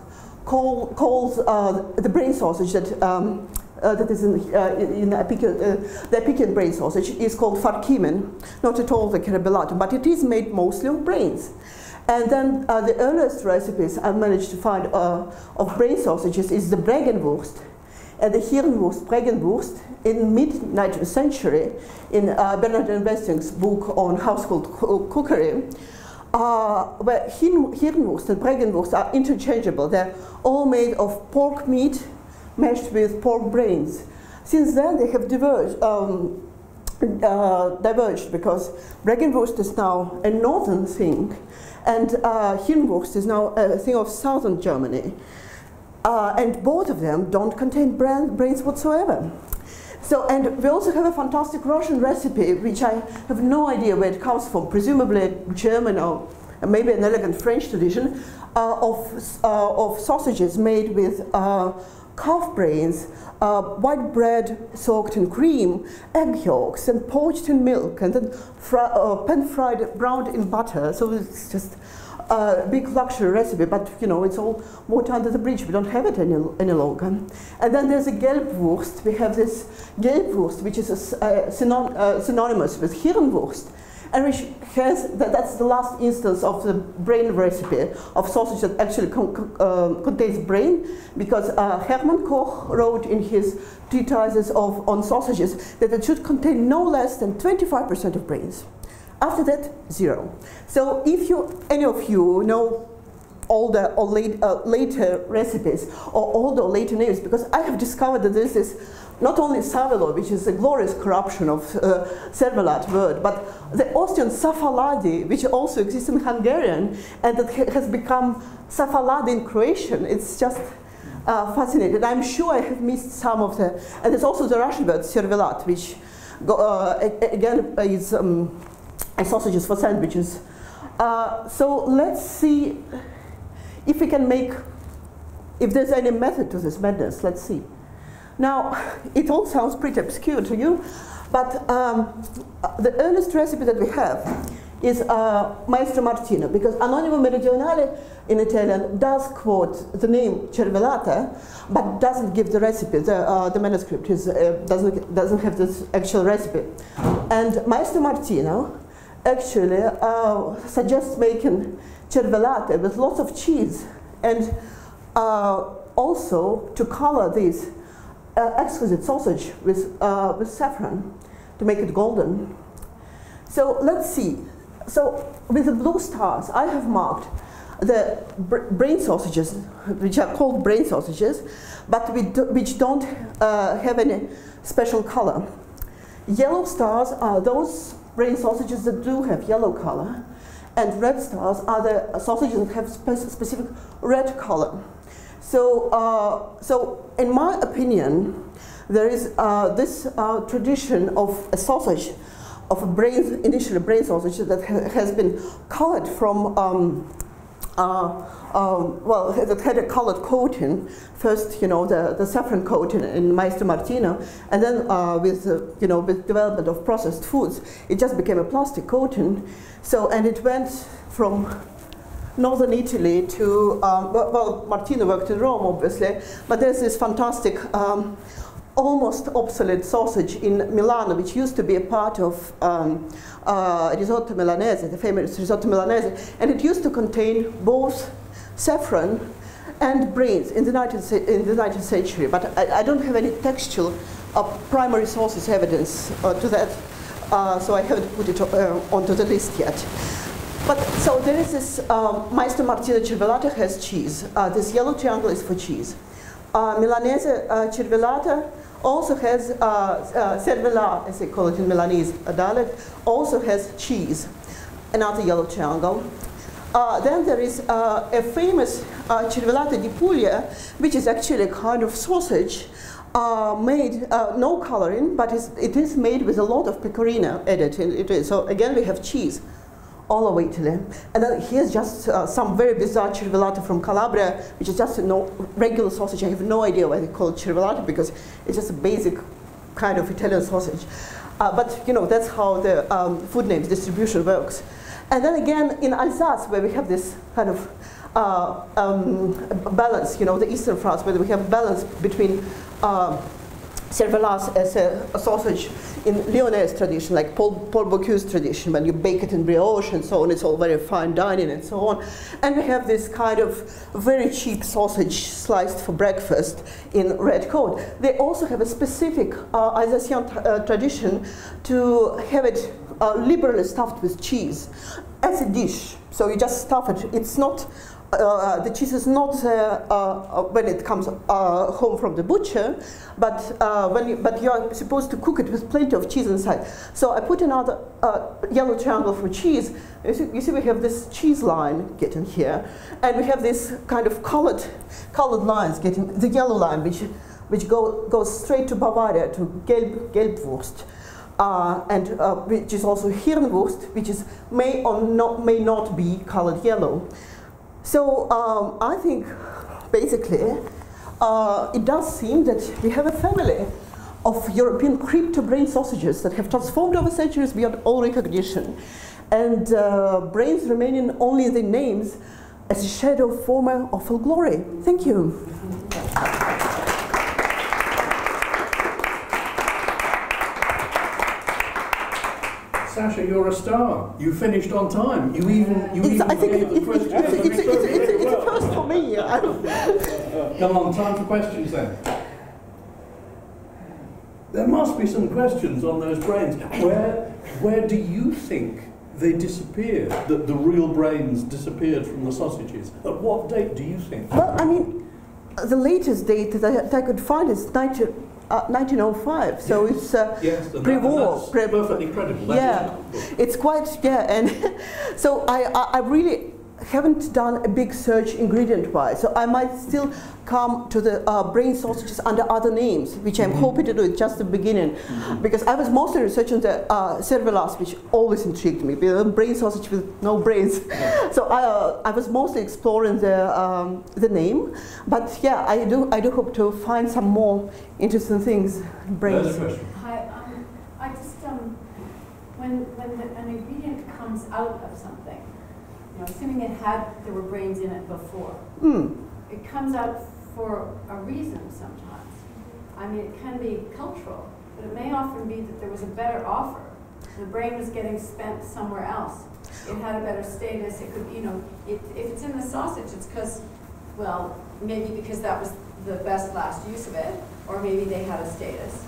call, calls uh, the brain sausage that, um, uh, that is in, uh, in Apicius, uh, the Apician brain sausage is called farcimen, not at all the cerebellatum, but it is made mostly of brains. And then uh, the earliest recipes I've managed to find of brain sausages is the Bregenwurst, and the Hirnwurst, Bregenwurst, in mid-19th century, in uh, Bernardin Westing's book on household co cookery, uh, where Hirnwurst and Bregenwurst are interchangeable. They're all made of pork meat mashed with pork brains. Since then, they have diverged, um, uh, diverged because Bregenwurst is now a northern thing, and uh, Hirnwurst is now a thing of southern Germany. Uh, and both of them don't contain brains whatsoever. So, and we also have a fantastic Russian recipe, which I have no idea where it comes from, presumably German or maybe an elegant French tradition, uh, of, uh, of sausages made with uh, calf brains, uh, white bread soaked in cream, egg yolks, and poached in milk, and then fri- uh, pan fried, browned in butter. So it's just a big luxury recipe, but you know, it's all water under the bridge. We don't have it any, any longer. And then there's a Gelbwurst. We have this Gelbwurst, which is a uh, uh, synonymous with Hirnwurst, and which has, that, that's the last instance of the brain recipe of sausage that actually con- uh, contains brain, because uh, Hermann Koch wrote in his treatises of, on sausages that it should contain no less than 25% of brains. After that, zero. So if you, any of you know all the late, uh, later recipes or all the later names, because I have discovered that this is not only Savelo, which is a glorious corruption of uh, Servelat word, but the Austrian Safaladi, which also exists in Hungarian and that ha- has become Safaladi in Croatian. It's just uh, fascinating. I'm sure I have missed some of the, and there's also the Russian word Servelat, which go, uh, again is um, a sausages for sandwiches. Uh, so let's see if we can make, if there's any method to this madness, let's see. Now, it all sounds pretty obscure to you, but um, the earliest recipe that we have is uh, Maestro Martino, because Anonimo Meridionale in Italian does quote the name Cervelata, but doesn't give the recipe. The, uh, the manuscript is, uh, doesn't, doesn't have this actual recipe. And Maestro Martino actually uh, suggests making cervelate with lots of cheese and uh, also to color this uh, exquisite sausage with, uh, with saffron to make it golden. So let's see. So with the blue stars, I have marked the br- brain sausages, which are called brain sausages, but do, which don't uh, have any special color. Yellow stars are those brain sausages that do have yellow color, and red stars are the sausages that have spe- specific red color. So, uh, so in my opinion, there is uh, this uh, tradition of a sausage, of a brain, initially a brain sausage that ha- has been colored from um, uh, um, well, that had a colored coating. First, you know, the, the saffron coating in Maestro Martino, and then uh, with, uh, you know, with development of processed foods, it just became a plastic coating. So, and it went from northern Italy to, um, well, well, Martino worked in Rome, obviously, but there's this fantastic, um, almost obsolete sausage in Milano, which used to be a part of um, uh, risotto milanese, the famous risotto milanese, and it used to contain both saffron and brains in the 19th, in the 19th century, but I, I don't have any textual uh, primary sources evidence uh, to that, uh, so I haven't put it uh, onto the list yet. But so there is this um, Maestro Martino Cervelata has cheese. Uh, this yellow triangle is for cheese. Uh, Milanese uh, also has uh, uh, cervela, as they call it in Milanese dialect, also has cheese. Another yellow triangle. Uh, then there is a famous Cervelata di Puglia, which is actually a kind of sausage uh, made, uh, no coloring, but is, it is made with a lot of pecorino added in it. So again, we have cheese all over Italy. And then here's just uh, some very bizarre cervellata from Calabria, which is just a no, regular sausage. I have no idea why they call it cervellata because it's just a basic kind of Italian sausage. Uh, but you know, that's how the um, food names distribution works. And then again in Alsace, where we have this kind of uh, um, balance, you know, the eastern France, where we have a balance between uh, cervelas as a, a sausage in Lyonnaise tradition, like Paul, Paul tradition, when you bake it in brioche and so on, it's all very fine dining and so on. And we have this kind of very cheap sausage sliced for breakfast in red coat. They also have a specific uh, uh, tradition to have it uh, liberally stuffed with cheese as a dish. So you just stuff it. It's not uh, the cheese is not uh, uh, when it comes uh, home from the butcher, but uh, when you, but you are supposed to cook it with plenty of cheese inside. So I put another uh, yellow triangle for cheese. You see, you see, we have this cheese line getting here, and we have this kind of colored colored lines getting the yellow line, which which go, goes straight to Bavaria to Gelb, Gelbwurst. Uh, and uh, which is also Hirnwurst, which is may or not may not be colored yellow. So um, I think basically uh, it does seem that we have a family of European crypto brain sausages that have transformed over centuries beyond all recognition. And uh, brains remaining only in names as a shadow of former awful glory. Thank you. Sasha, you're a star. You finished on time. You even you It's, even I think gave it, the it, it's, it's, it's, it's, it's, it's a first for me. [laughs] Come on, time for questions then. There must be some questions on those brains. Where, where do you think they disappeared? That the real brains disappeared from the sausages? At what date do you think? Well, I mean, the latest date that I, that I could find is 19, uh, 1905. So Yes. it's uh, Yes, and that- and pre-war. pre- perfectly credible. That yeah, it's quite yeah, and [laughs] so I, I I really haven't done a big search ingredient wise. So I might still come to the uh, brain sausages under other names, which I'm hoping to do at just the beginning, because I was mostly researching the uh, cervelas, which always intrigued me. the Brain sausage with no brains. [laughs] so I, uh, I was mostly exploring the um, the name, but yeah, I do I do hope to find some more interesting things. There's a Brains. Hi, um, I just, um, when, when the, an ingredient comes out of something, you know, assuming it had, there were brains in it before, Hmm. it comes out for a reason sometimes. I mean, it can be cultural, but it may often be that there was a better offer. The brain was getting spent somewhere else. It had a better status, it could, you know, it, if it's in the sausage, it's because, well, maybe because that was the best last use of it, or maybe they had a status.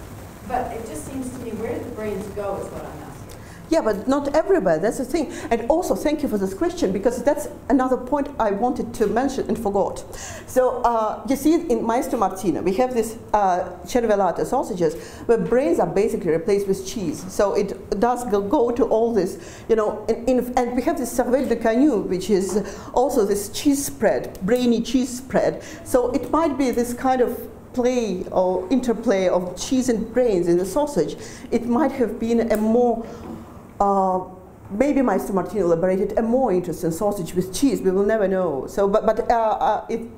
But it just seems to me, where did the brains go is what I'm asking. Yeah, but not everywhere. That's the thing. And also, thank you for this question because that's another point I wanted to mention and forgot. So uh, you see, in Maestro Martino, we have this uh, cervellata sausages where brains are basically replaced with cheese. So it does go, to all this, you know. In, and we have this cervelle de canut, which is also this cheese spread, brainy cheese spread. So it might be this kind of play or interplay of cheese and brains in the sausage. It might have been a more uh, maybe Maestro Martino elaborated a more interesting sausage with cheese. We will never know. So, but but uh, uh, it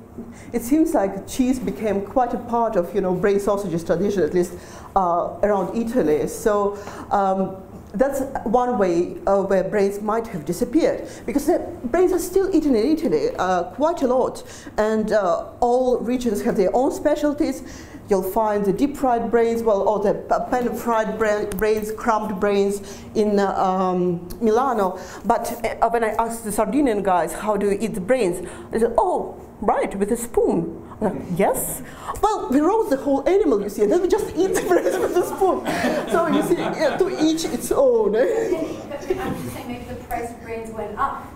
it seems like cheese became quite a part of you know brain sausages tradition, at least uh, around Italy. So. Um, that's one way uh, where brains might have disappeared because brains are still eaten in Italy uh, quite a lot, and all regions have their own specialties. You'll find the deep fried brains, well, or the pan fried bra- brains, crumbed brains in uh, um, Milano. But uh, when I asked the Sardinian guys, how do you eat the brains? They said, oh, right, with a spoon. Like, yes? Well, we roast the whole animal, you see, and then we just eat [laughs] the brains with a spoon. So you see, yeah, to each its own. I'm just saying, maybe the price of brains went up,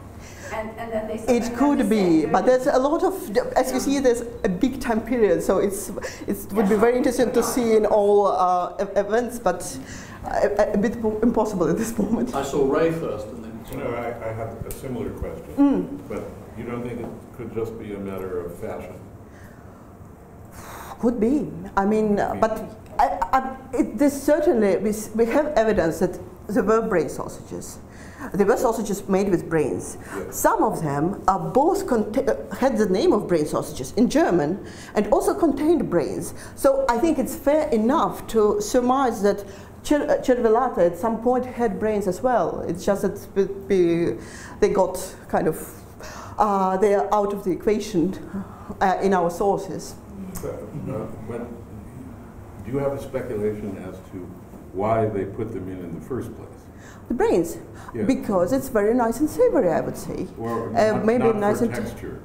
and, and then they. It could be, but there's a lot of, as you see, there's a big time period, so it's it would be very interesting to see in all uh, events, but a, a bit impossible at this moment. I saw Ray first and then. You know, I, I have a similar question, Mm. but you don't think it could just be a matter of fashion? Could be. I mean, uh, but I, I, it, there's certainly we, we have evidence that there were brain sausages. There were sausages made with brains. Yeah. Some of them are both uh, had the name of brain sausages in German and also contained brains. So I think it's fair enough to surmise that uh, cervellata at some point had brains as well. It's just that they got kind of uh, they are out of the equation uh, in our sources. Uh, When, do you have a speculation as to why they put them in in the first place? The brains, Yeah. because it's very nice and savory, I would say. Or Uh, not, maybe not nice and- texture?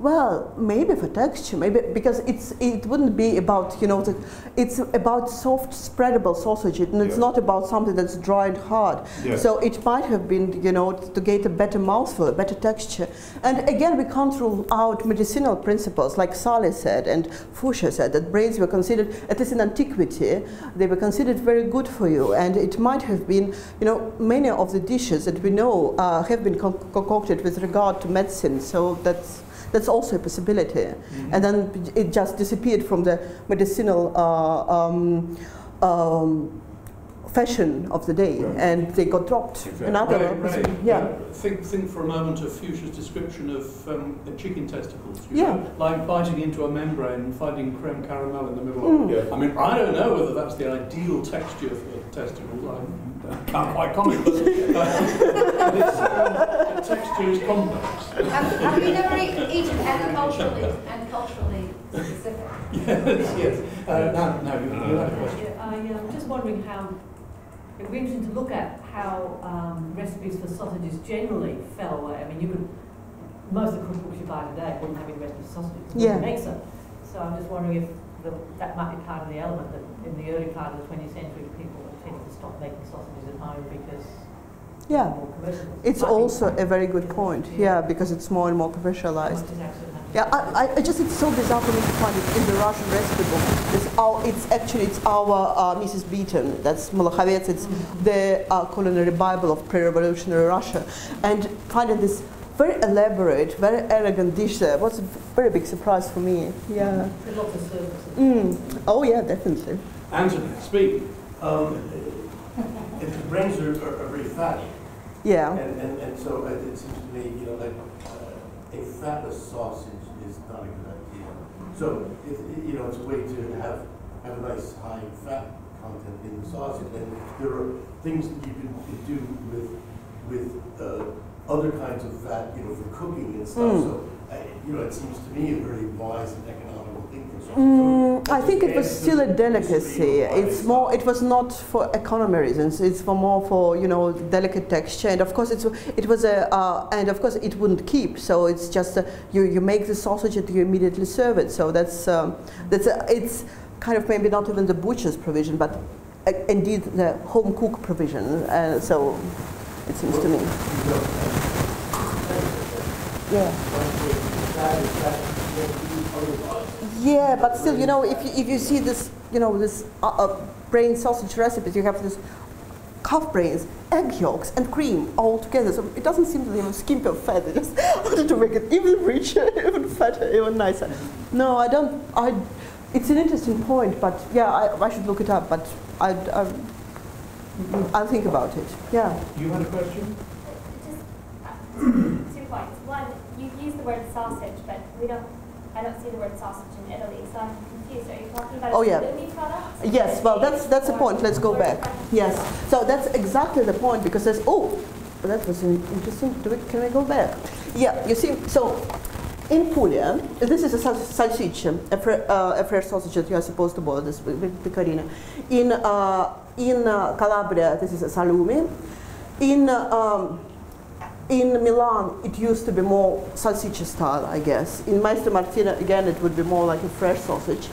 Well, maybe for texture, maybe because it's it wouldn't be about you know the, it's about soft spreadable sausage, and it's Yeah. not about something that's dry and hard. Yeah. So it might have been you know to get a better mouthful, a better texture. And again, we can't rule out medicinal principles, like Sally said and Fuchsia said that brains were considered, at least in antiquity, they were considered very good for you, and it might have been you know many of the dishes that we know uh, have been con- concocted with regard to medicine. So that's that's also a possibility. And then it just disappeared from the medicinal uh, um, um, fashion of the day, and they got dropped. Exactly. Another, Right, right. yeah. Uh, think, think for a moment of Fuchsia's description of um, chicken testicles. You Yeah. know, like biting into a membrane and finding creme caramel in the middle Mm. of it. I mean, I don't know whether that's the ideal texture for testicles. I can't quite comment, [laughs] but, uh, but it's, um, the texture is complex. Have, have you never eaten and culturally, and culturally specific? [laughs] yes, yes. Uh, now, now you, you had a question. I am just wondering how, it would be interesting to look at how um, recipes for sausages generally fell away. I mean, you could, most of the cookbooks you buy today wouldn't have any recipes for sausages. Yeah. wouldn't make them. So I'm just wondering if the, that might be part of the element that in the early part of the 20th century people tended to stop making sausages at home because Yeah. were more commercial. It's also a very good point. Yeah, because it's more and more commercialized. Much is absolutely Yeah, I, I- I just it's so bizarre for me to find it in the Russian recipe book. It's our, it's actually it's our uh, Mrs. Beeton. That's Molokhovets. It's the uh, culinary bible of pre-revolutionary Russia, and finding this very elaborate, very elegant dish there was a very big surprise for me. Yeah. There's lots of services. Mm. Oh yeah, definitely. Anthony, speak. Um, if the brains are, are, are very fatty, Yeah. and, and, and so it, it seems to me, you know, that uh, a fatless sausage is not a good idea. So, it, it- you know, it's a way to have, have a nice high fat content in the sausage. And there are things that you can do with, with uh, other kinds of fat, you know, for cooking and stuff. Mm. So, uh, you know, it seems to me a very wise and economical thing for sausage. Mm, I think it was still a delicacy. It's more. It was not for economy reasons. It's for more for you know delicate texture. And of course, it's it was a uh, and of course it wouldn't keep. So it's just uh you you make the sausage and you immediately serve it. So that's um, that's a, it's kind of maybe not even the butcher's provision, but uh, indeed the home cook provision. Uh, so it seems to me. Yeah. Yeah, but still, you know, if you, if you see this, you know, this uh, uh, brain sausage recipes, you have this calf brains, egg yolks, and cream all together. So it doesn't seem to have a skimp of fat. [laughs] They just wanted to make it even richer, [laughs] even fatter, even nicer. No, I don't. I. It's an interesting point, but yeah, I, I should look it up. But I, I, I'll think about it. Yeah. You had a question? Just uh, two points. One, you use the word sausage, but we don't. I don't see the word sausage in Italy, so I'm confused. Are you talking about Oh, a yeah. product? Yes, well, that's that's the point. Let's go back. Yes, so that's exactly the point because there's oh, that was interesting. Do we, can we go back? Yeah, you see, so in Puglia, this is a salsiccia, a, fre- uh, a fresh sausage that you are supposed to boil. This with with pecorino. In uh, in uh, Calabria, this is a salumi. In uh, um, in Milan, it used to be more salsiccia style, I guess. In Maestro Martino, again, it would be more like a fresh sausage.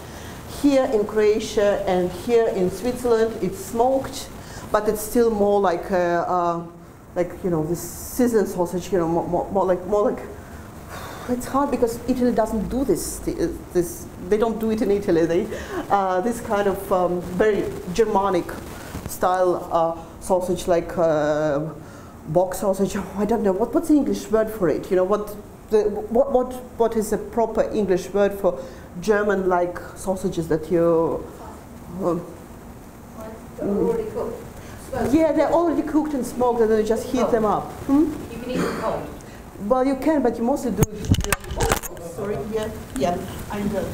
Here in Croatia and here in Switzerland, it's smoked, but it's still more like a, uh, like you know this seasoned sausage. You know, more, more, more like more like. [sighs] It's hard because Italy doesn't do this. This they don't do it in Italy. They uh, this kind of um, very Germanic style uh, sausage like. Box sausage. Oh, I don't know what, what's the English word for it. You know what the what what what is a proper English word for German-like sausages that you? Um, Already cooked. Smoked. yeah, they're already cooked and smoked, and then you just heat them up. Hmm? You can eat them cold. Well, you can, but you mostly do it. Oh, sorry. Yeah, yeah. I know.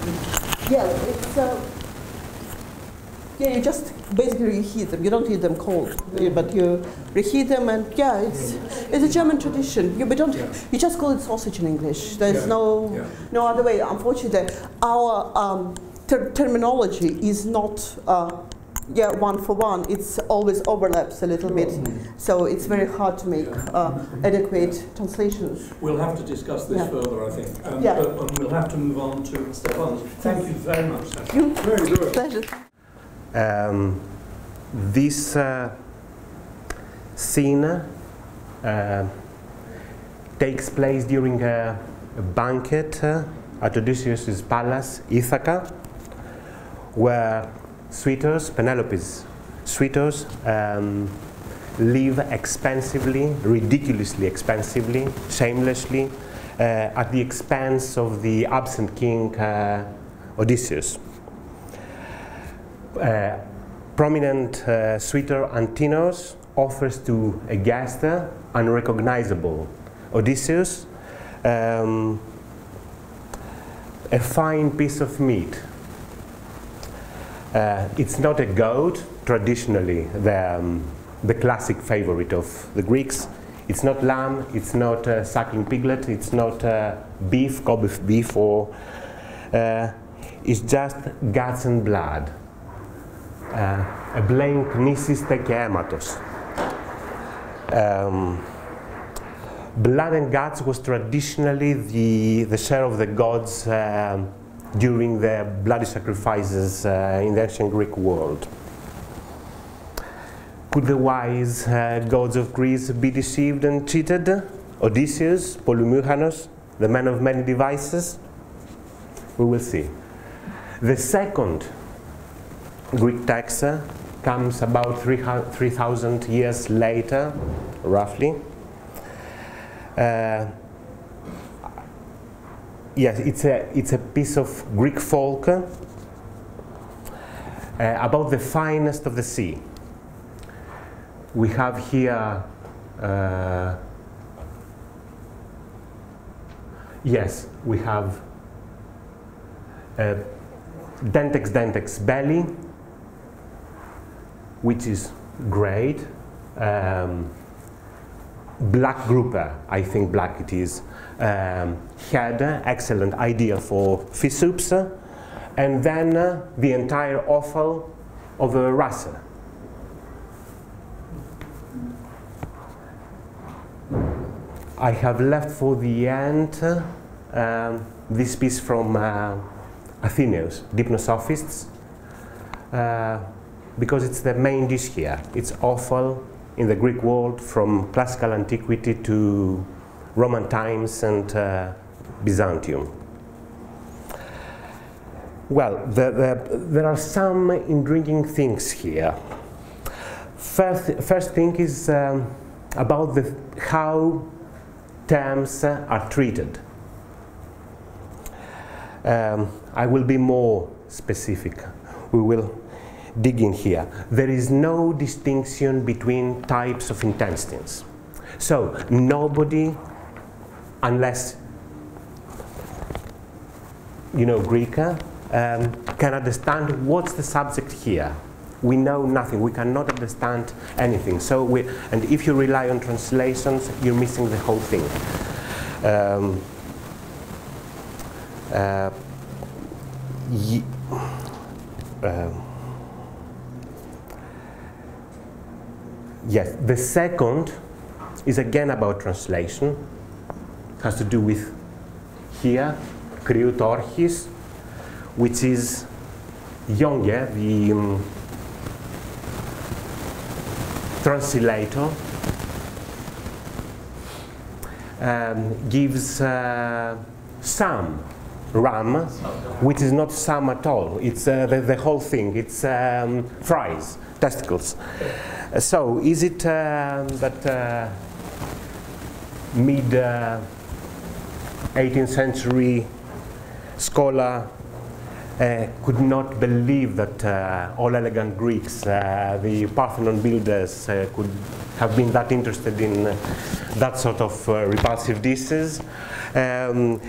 Yeah, it's. Uh, yeah, you just basically reheat them. You don't eat them cold, yeah, but you reheat them, and yeah, it's it's a German tradition. You, we don't. You just call it sausage in English. There's Yeah. no Yeah. no other way. Unfortunately, our um, ter- terminology is not uh, yeah, one for one. It's always overlaps a little bit, so it's very hard to make uh, adequate translations. We'll have to discuss this Yeah. further, I think. Um, Yeah. but, and we'll have to move on to Stefanos. Thank you very much, Stefan. You- Very good. Pleasure. Um, this uh, scene uh, takes place during a, a banquet uh, at Odysseus' palace, Ithaca, where suitors, Penelope's suitors, um, live expensively, ridiculously expensively, shamelessly, uh, at the expense of the absent king uh, Odysseus. Uh, prominent uh, suitor Antinous offers to a guest unrecognizable Odysseus um, a fine piece of meat. Uh, it's not a goat, traditionally the, um, the classic favorite of the Greeks. It's not lamb, it's not uh, suckling piglet, it's not uh, beef, Kobe beef, or uh, it's just guts and blood εμπλέκνησιστε και αίματος. Um, blood and guts was traditionally the, the share of the gods uh, during the bloody sacrifices uh, in the ancient Greek world. Could the wise uh, gods of Greece be deceived and cheated? Odysseus, Polymechanos, the man of many devices? We will see. The second Greek text comes about 3,000 years later, roughly. Uh, yes, it's a, it's a piece of Greek folk uh, about the finest of the sea. We have here, uh, yes, we have uh, Dentex Dentex belly, which is great. Um, black grouper, I think black it is. Um, head, excellent, idea for fish soups. and then uh, the entire offal of a rasa. I have left for the end um, this piece from uh, Athenaeus, Deipnosophists, uh, because it's the main dish here. It's offal in the Greek world from classical antiquity to Roman times and uh, Byzantium. Well, the, the, there are some intriguing things here. First, first thing is um, about the, how terms uh, are treated. Um, I will be more specific. We will dig in here. There is no distinction between types of intestines. So nobody, unless you know Greek, um, can understand what's the subject here. We know nothing. We cannot understand anything. So, we, and if you rely on translations, you're missing the whole thing. Um, uh, um, yes, the second is again about translation. It has to do with here, Kriutorchis, which is younger, the um, translator, um, gives uh, some ram, which is not some at all. It's uh, the, the whole thing. It's um, fries, testicles. Uh, so, is it um, that uh, mid 18th century scholar uh, could not believe that uh, all elegant Greeks, uh, the Parthenon builders, uh, could have been that interested in uh, that sort of uh, repulsive dishes. Um,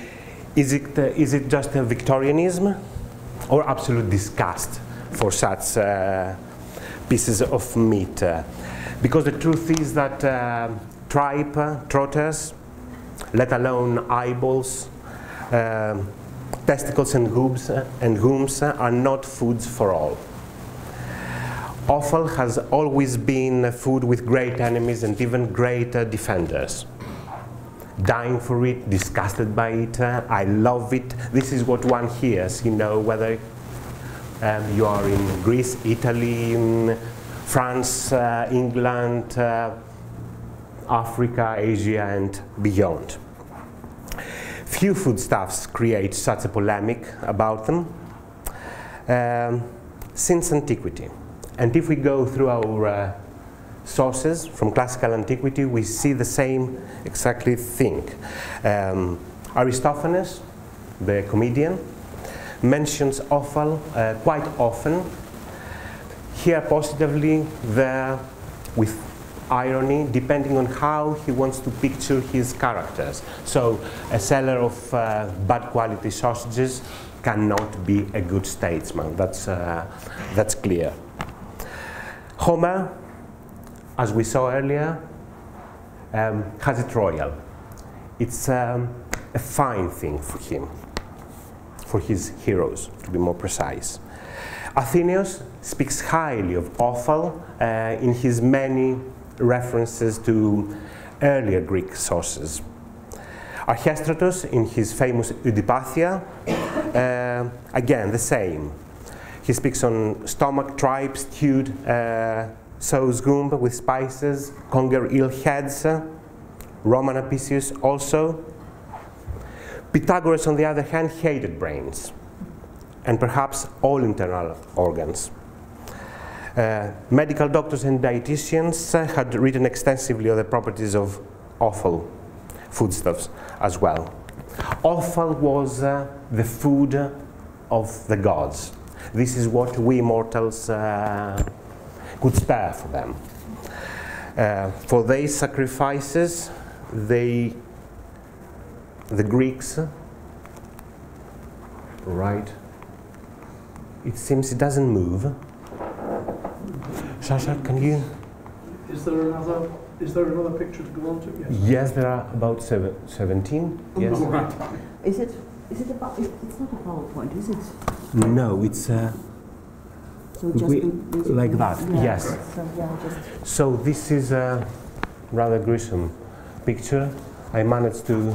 is, it, is it just a Victorianism or absolute disgust for such pieces of meat? because the truth is that tripe, trotters, let alone eyeballs, um, testicles and hooves, and homes are not foods for all. offal has always been a food with great enemies and even greater defenders. Dying for it, disgusted by it, uh, I love it. This is what one hears, you know, whether um, you are in Greece, Italy, France, uh, England, uh, Africa, Asia, and beyond. Few foodstuffs create such a polemic about them um, since antiquity. And if we go through our uh, sources from classical antiquity, we see the same exactly thing. Um, Aristophanes, the comedian, mentions offal uh, quite often, here positively, there with irony, depending on how he wants to picture his characters. So, a seller of uh, bad quality sausages cannot be a good statesman. That's, uh, that's clear. Homer, as we saw earlier, um, has it royal. It's um, a fine thing for him, for his heroes, to be more precise. Athenaeus speaks highly of offal uh, in his many references to earlier Greek sources. Archestratus, in his famous Hedypatheia, uh, again the same. He speaks on stomach tripe stewed uh, gumb with spices, conger eel heads, Roman Apicius also. Pythagoras, on the other hand, hated brains and perhaps all internal organs. Uh, medical doctors and dietitians uh, had written extensively on the properties of offal foodstuffs as well. Offal was uh, the food of the gods. This is what we mortals uh, could spare for them. Uh, for their sacrifices, they, the Greeks, right? It seems it doesn't move. Sasha, can you? Is there another? Is there another picture to go on to? Yes. Yes, there are about seven, 17. [laughs] Yes. Is it? Is it about? It's not a PowerPoint, is it? No, it's. Uh, so just we, like that. yeah, Yes. So yeah, just So this is a rather gruesome picture. I managed to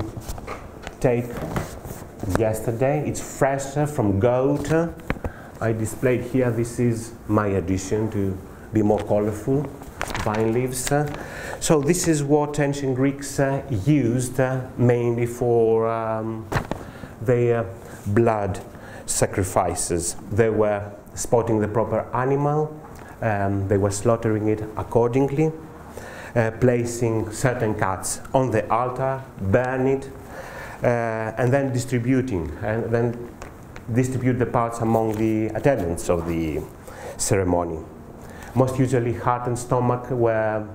take yesterday. It's fresh from goat. I displayed here. This is my addition to be more colorful vine leaves. So this is what ancient Greeks uh, used uh, mainly for um, their blood sacrifices. They were spotting the proper animal, um, they were slaughtering it accordingly, uh, placing certain cuts on the altar, burn it, and then distributing, and then distribute the parts among the attendants of the ceremony. Most usually heart and stomach were,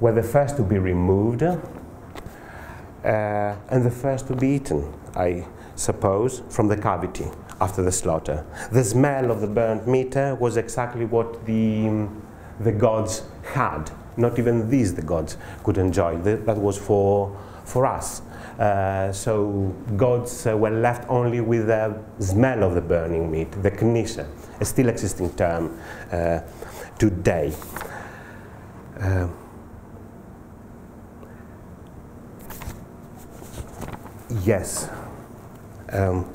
were the first to be removed uh, and the first to be eaten, I suppose, from the cavity after the slaughter. The smell of the burnt meat uh, was exactly what the, the gods had. Not even these the gods could enjoy. Th that was for, for us. Uh, so gods uh, were left only with the smell of the burning meat, the knisha, a still existing term uh, today. Uh, yes. Um,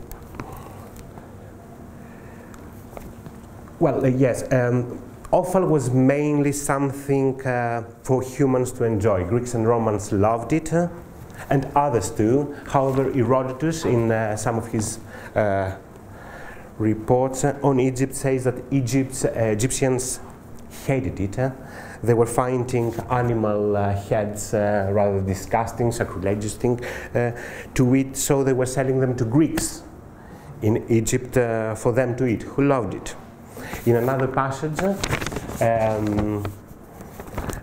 well, uh, yes. Um, offal was mainly something uh, for humans to enjoy. Greeks and Romans loved it and others too. However, Herodotus, in uh, some of his uh, reports on Egypt, says that Egypt's, uh, Egyptians hated it. They were finding animal uh, heads uh, rather disgusting, sacrilegious thing to eat, so they were selling them to Greeks in Egypt for them to eat, who loved it. In another passage, um,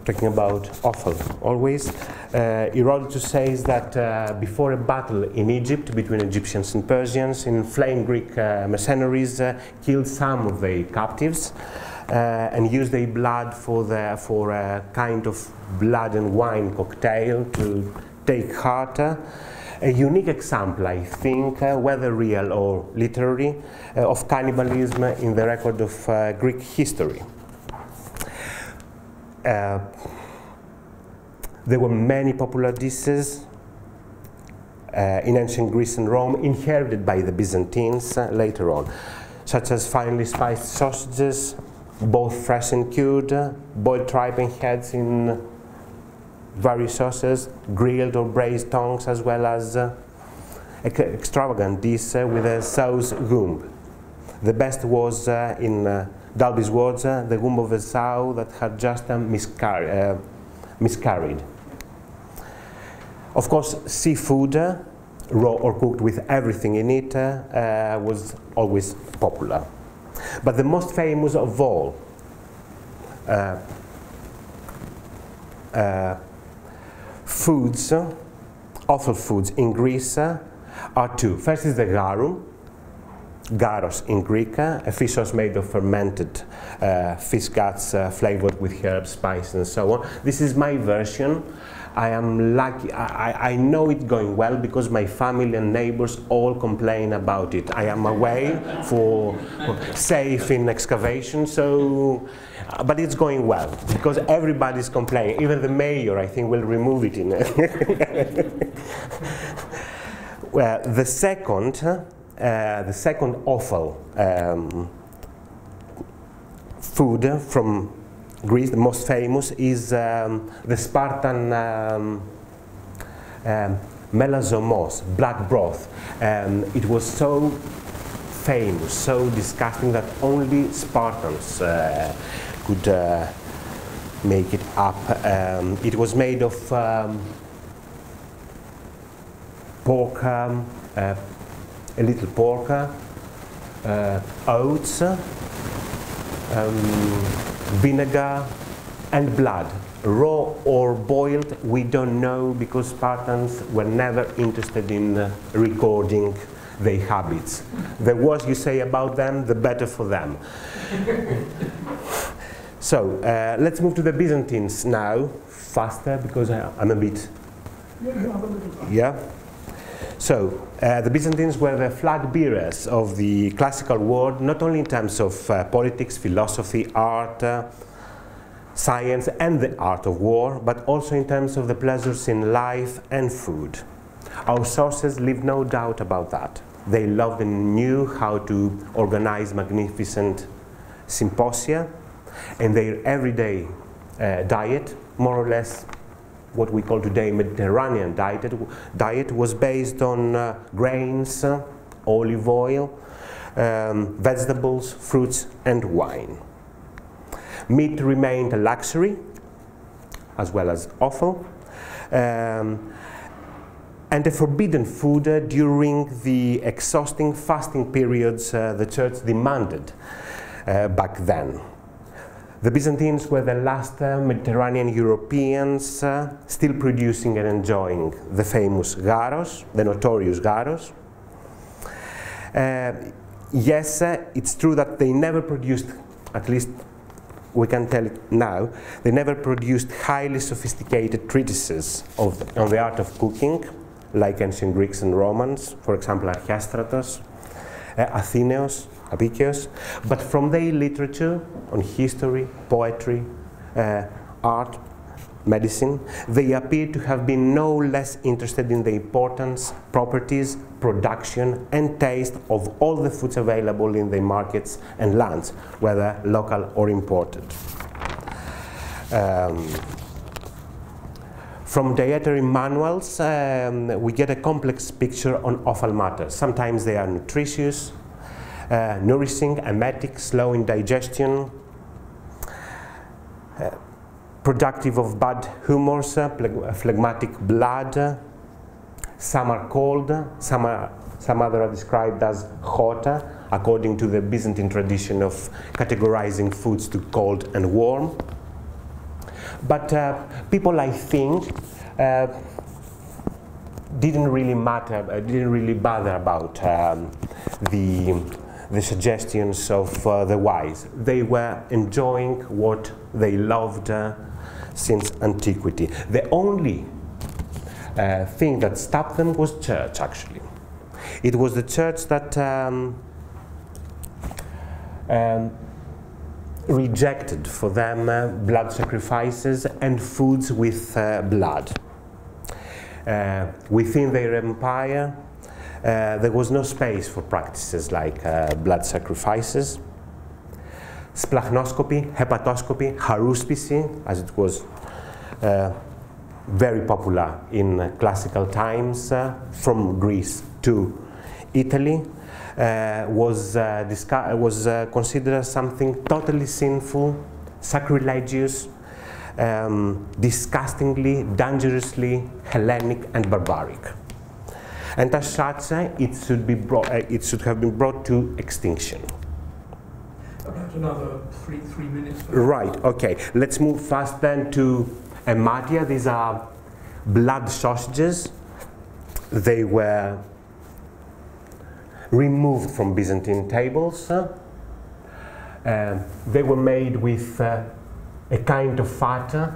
talking about offal always, uh, Herodotus says that uh, before a battle in Egypt between Egyptians and Persians, inflamed Greek uh, mercenaries uh, killed some of the captives uh, and used their blood for, the, for a kind of blood and wine cocktail to take heart. a unique example, I think, uh, whether real or literary, uh, of cannibalism in the record of uh, Greek history. Uh, there were many popular dishes uh, in ancient Greece and Rome, inherited by the Byzantines uh, later on, such as finely spiced sausages, both fresh and cured, boiled tripe and heads in various sauces, grilled or braised tongues, as well as uh, extravagant dishes with a sow's womb. The best was, uh, in uh, Dalby's words, uh, the womb of a sow that had just uh, miscar miscarried. Of course, seafood, raw or cooked with everything in it, was always popular. But the most famous of all uh, uh, foods, awful foods in Greece are two. First is the garum, garos in Greek, a fish sauce made of fermented uh, fish guts uh, flavored with herbs, spices, and so on. This is my version. I am lucky, I, I know it going well because my family and neighbors all complain about it. I am away for, safe in excavation, so, uh, but it's going well because everybody's complaining. Even the mayor, I think, will remove it in. [laughs] well, the second, uh, the second awful um, food from Greece, the most famous is um, the Spartan um, um, melazomos, black broth. Um, it was so famous, so disgusting that only Spartans uh, could uh, make it up. Um, it was made of um, pork, uh, a little pork, uh, oats, vinegar and blood. Raw or boiled, we don't know because Spartans were never interested in uh, recording their habits. The worse you say about them, the better for them. [laughs] so uh, let's move to the Byzantines now, faster because I, I'm a bit. Yeah? So, uh, the Byzantines were the flag bearers of the classical world, not only in terms of uh, politics, philosophy, art, uh, science, and the art of war, but also in terms of the pleasures in life and food. Our sources leave no doubt about that. They loved and knew how to organize magnificent symposia, and their everyday uh, diet more or less what we call today Mediterranean diet, diet was based on uh, grains, uh, olive oil, um, vegetables, fruits, and wine. Meat remained a luxury, as well as offal, um, and a forbidden food uh, during the exhausting fasting periods uh, the church demanded uh, back then. The Byzantines were the last uh, Mediterranean Europeans uh, still producing and enjoying the famous garos, the notorious garos. Uh, yes, uh, it's true that they never produced, at least we can tell it now, they never produced highly sophisticated treatises of, on the art of cooking, like ancient Greeks and Romans, for example, Archestratos, uh, Athenaeus, Apicius, but from their literature on history, poetry, uh, art, medicine, they appear to have been no less interested in the importance, properties, production, and taste of all the foods available in their markets and lands, whether local or imported. Um, from dietary manuals, um, we get a complex picture on offal matters. Sometimes they are nutritious, uh, nourishing, emetic, slow in digestion, uh, productive of bad humors, uh, phlegmatic blood. Some are cold, some, are, some other are described as hot, according to the Byzantine tradition of categorizing foods to cold and warm. But uh, people, I think, uh, didn't really matter, uh, didn't really bother about um, the the suggestions of uh, the wise. They were enjoying what they loved uh, since antiquity. The only uh, thing that stopped them was church, actually. It was the church that um, um, rejected for them uh, blood sacrifices and foods with uh, blood. Uh, within their empire, there was no space for practices like uh, blood sacrifices, splachnoscopy, hepatoscopy, haruspicy, as it was uh, very popular in classical times, uh, from Greece to Italy, uh, was, uh, was uh, considered something totally sinful, sacrilegious, um, disgustingly, dangerously Hellenic and barbaric. And as such, it, should be brought, uh, it should have been brought to extinction. About another three, three minutes. Right, okay. Let's move fast then to ematia. These are blood sausages. They were removed from Byzantine tables. Uh, they were made with uh, a kind of fat,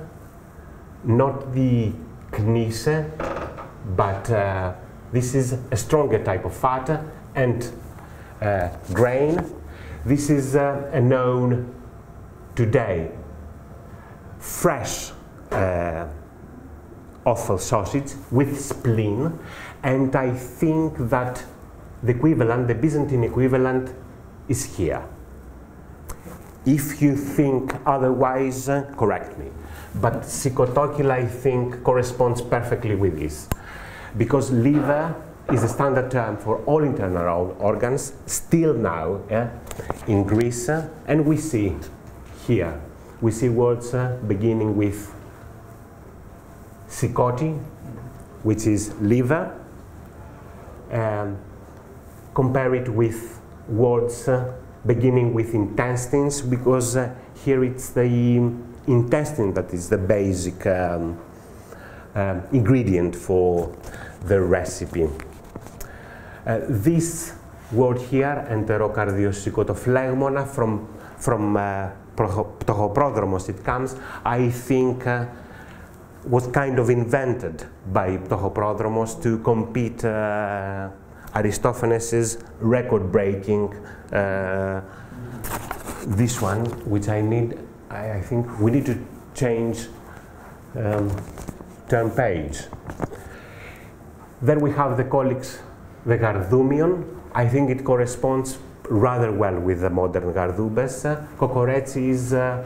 not the knisse, but uh, this is a stronger type of fat and uh, grain. This is uh, a known today fresh uh, offal sausage with spleen, and I think that the equivalent, the Byzantine equivalent, is here. If you think otherwise, uh, correct me. But Sikotokila, I think, corresponds perfectly with this. Because liver is a standard term for all internal organs, still now in Greece, uh, and we see here, we see words uh, beginning with sikoti, which is liver. Um, compare it with words uh, beginning with intestines, because uh, here it's the intestine that is the basic um, um, ingredient for the recipe. Uh, this word here, enterocardiosicotoflegmona, from, from uh, Ptochoprodromos it comes, I think uh, was kind of invented by Ptochoprodromos to compete uh, Aristophanes' record-breaking uh, this one, which I need, I, I, think we need to change um, turn page. Then we have the colics, the Gardumion. I think it corresponds rather well with the modern Gardubes. Kokoretsi is, uh,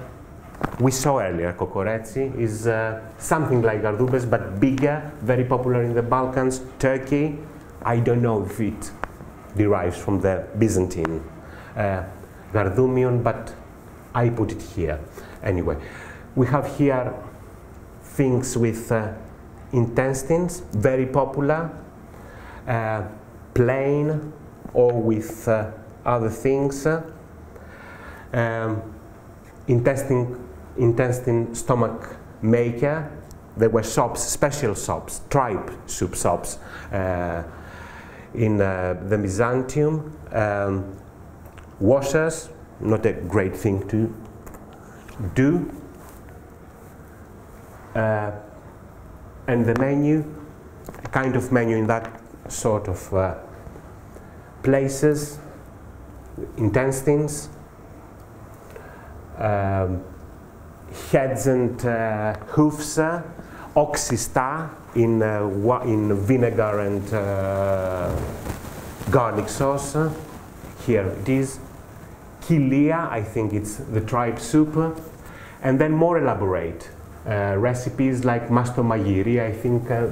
we saw earlier, Kokoretsi is uh, something like Gardubes, but bigger, very popular in the Balkans, Turkey. I don't know if it derives from the Byzantine uh, Gardumion, but I put it here. Anyway, we have here things with uh, intestines, very popular, uh, plain or with uh, other things. Um, intestine, intestine stomach maker. There were sops, special sops, tripe soup sops uh, in uh, the Byzantium. Um, washers, not a great thing to do. Uh, and the menu, a kind of menu in that sort of uh, places, intestines, um, heads and uh, hoofs, uh, in, uh, in vinegar and uh, garlic sauce. Here it is. Kilia, I think it's the tripe soup. And then more elaborate uh, recipes like mastomagiri. I think uh,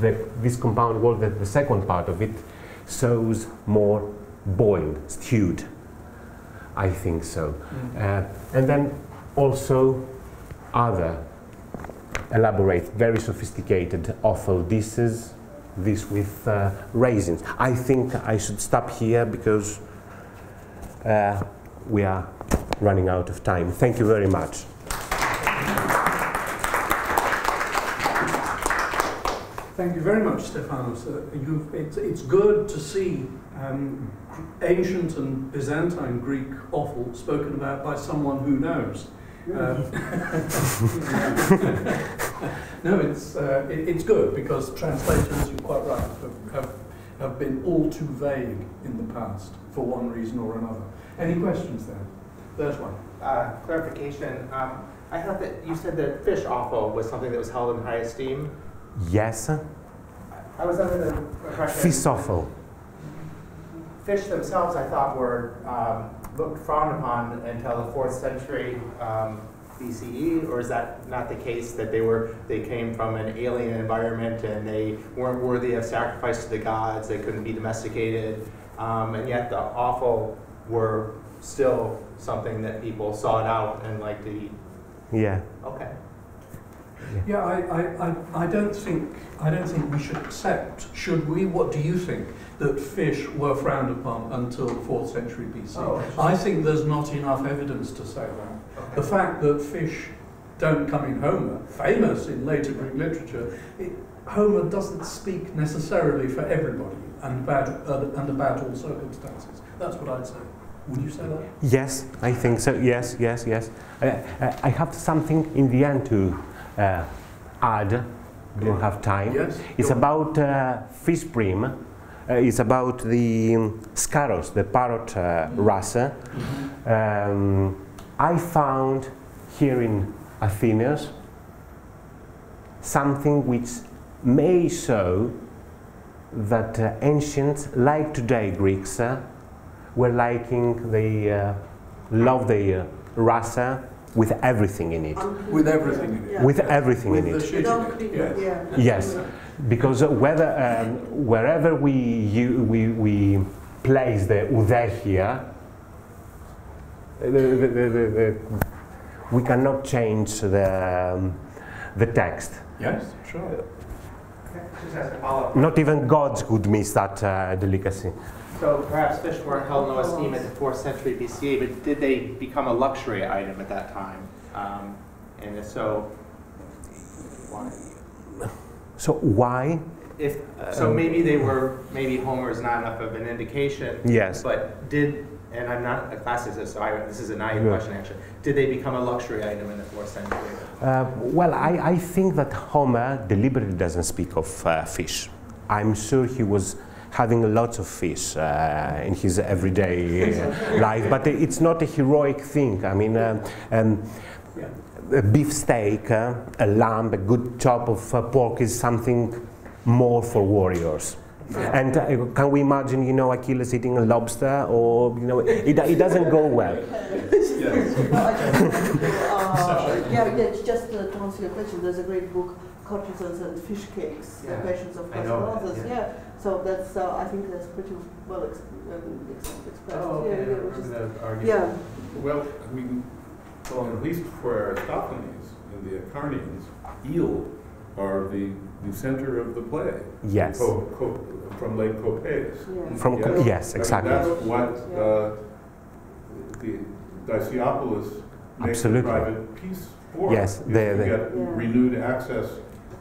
the, this compound word, the, the second part of it, shows more boiled, stewed. I think so. Mm. Uh, and then also other elaborate, very sophisticated offal dishes, this with uh, raisins. I think I should stop here because uh, we are running out of time. Thank you very much. Thank you very much, Stephanos. Uh, it's, it's, good to see um, ancient and Byzantine Greek offal spoken about by someone who knows. Um, [laughs] no, it's, uh, it, it's good because translators, you're quite right, have, have, have been all too vague in the past for one reason or another. Any questions there? There's one. Uh, clarification, um, I thought that you said that fish offal was something that was held in high esteem. Yes, I was under the impression. fish themselves, I thought, were um, looked frowned upon until the fourth century um, BCE, or is that not the case? That they were they came from an alien environment and they weren't worthy of sacrifice to the gods. They couldn't be domesticated, um, and yet the offal were still something that people sought out and liked to eat. Yeah. Okay. Yeah, I, I, I, I don't think I don't think we should accept. Should we? What do you think? That fish were frowned upon until the fourth century BC. Oh, I think there's not enough evidence to say that. The fact that fish don't come in Homer, famous in later Greek literature, it, Homer doesn't speak necessarily for everybody and about uh, and about all circumstances. That's what I'd say. Would you say that? Yes, I think so. Yes, yes, yes. Uh, uh, I have something in the end to uh, add. Didn't have time. Yes. It's about uh, fish bream. Uh, it's about the um, scaros, the parrot uh, rasa. Um, I found here in Athens something which may show that uh, ancients, like today Greeks, uh, were liking the uh, love the uh, rasa with everything in it. With everything in it. Yeah. With everything With in the it. shit in it. Yes. yeah. Yes, because whether um, wherever we, you, we we place the ude here, the, the, the, the, the, we cannot change the um, the text. Yes, sure. Just ask a follow-up. Not even gods could miss that uh, delicacy. So perhaps fish weren't held in no esteem at the fourth century BCE, but did they become a luxury item at that time? Um, and if so, why? So why? If so, Um, maybe they were. Maybe Homer is not enough of an indication. Yes. But did and I'm not a classicist, so I, this is a naive Yeah. question actually. Did they become a luxury item in the fourth century? Uh, well, I, I think that Homer deliberately doesn't speak of uh, fish. I'm sure he was having lots of fish uh, in his everyday uh, [laughs] life, but it's not a heroic thing. I mean, um, um, a beef steak, uh, a lamb, a good chop of uh, pork is something more for warriors. And uh, can we imagine, you know, Achilles eating a lobster, or you know, it, it doesn't go well. uh, [laughs] yeah, yeah, just uh, to answer your question, there's a great book, Courtesans and Fish Cakes, Yeah, The Passions of I know that, Casablanca. yeah. Yeah, so that's, uh, I think that's pretty well ex- um, ex- expressed. Oh, okay. yeah, I yeah, remember which is- the argument. yeah. Well, I mean, well, at least for Aristophanes and the Acharnians, eel are the, the center of the play. Yes. Co- co- from Lake Copais. Yeah. From Yeah. yes, I mean, exactly. that's what uh, the Dicaeopolis makes a private peace for. Yes, is the- to the- get Yeah. renewed access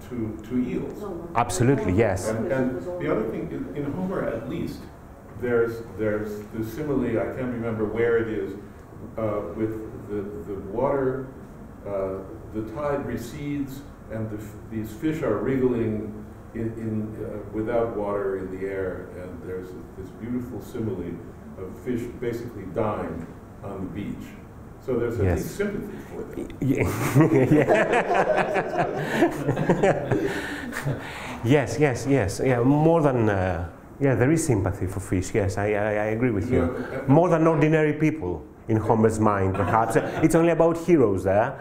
to, to eels. Absolutely, yes. And, and the other thing, in, in Homer at least, there's, there's the simile, I can't remember where it is, uh, with the, the water, uh, the tide recedes and the, f- these fish are wriggling in, in, uh, without water in the air. And there's this beautiful simile of fish basically dying on the beach. So there's Yes. sympathy for them. [laughs] [laughs] yes, yes, yes. Yeah, more than uh, yeah, there is sympathy for fish. Yes, I, I, I agree with you. More than ordinary people in Homer's mind, perhaps. it's only about heroes there,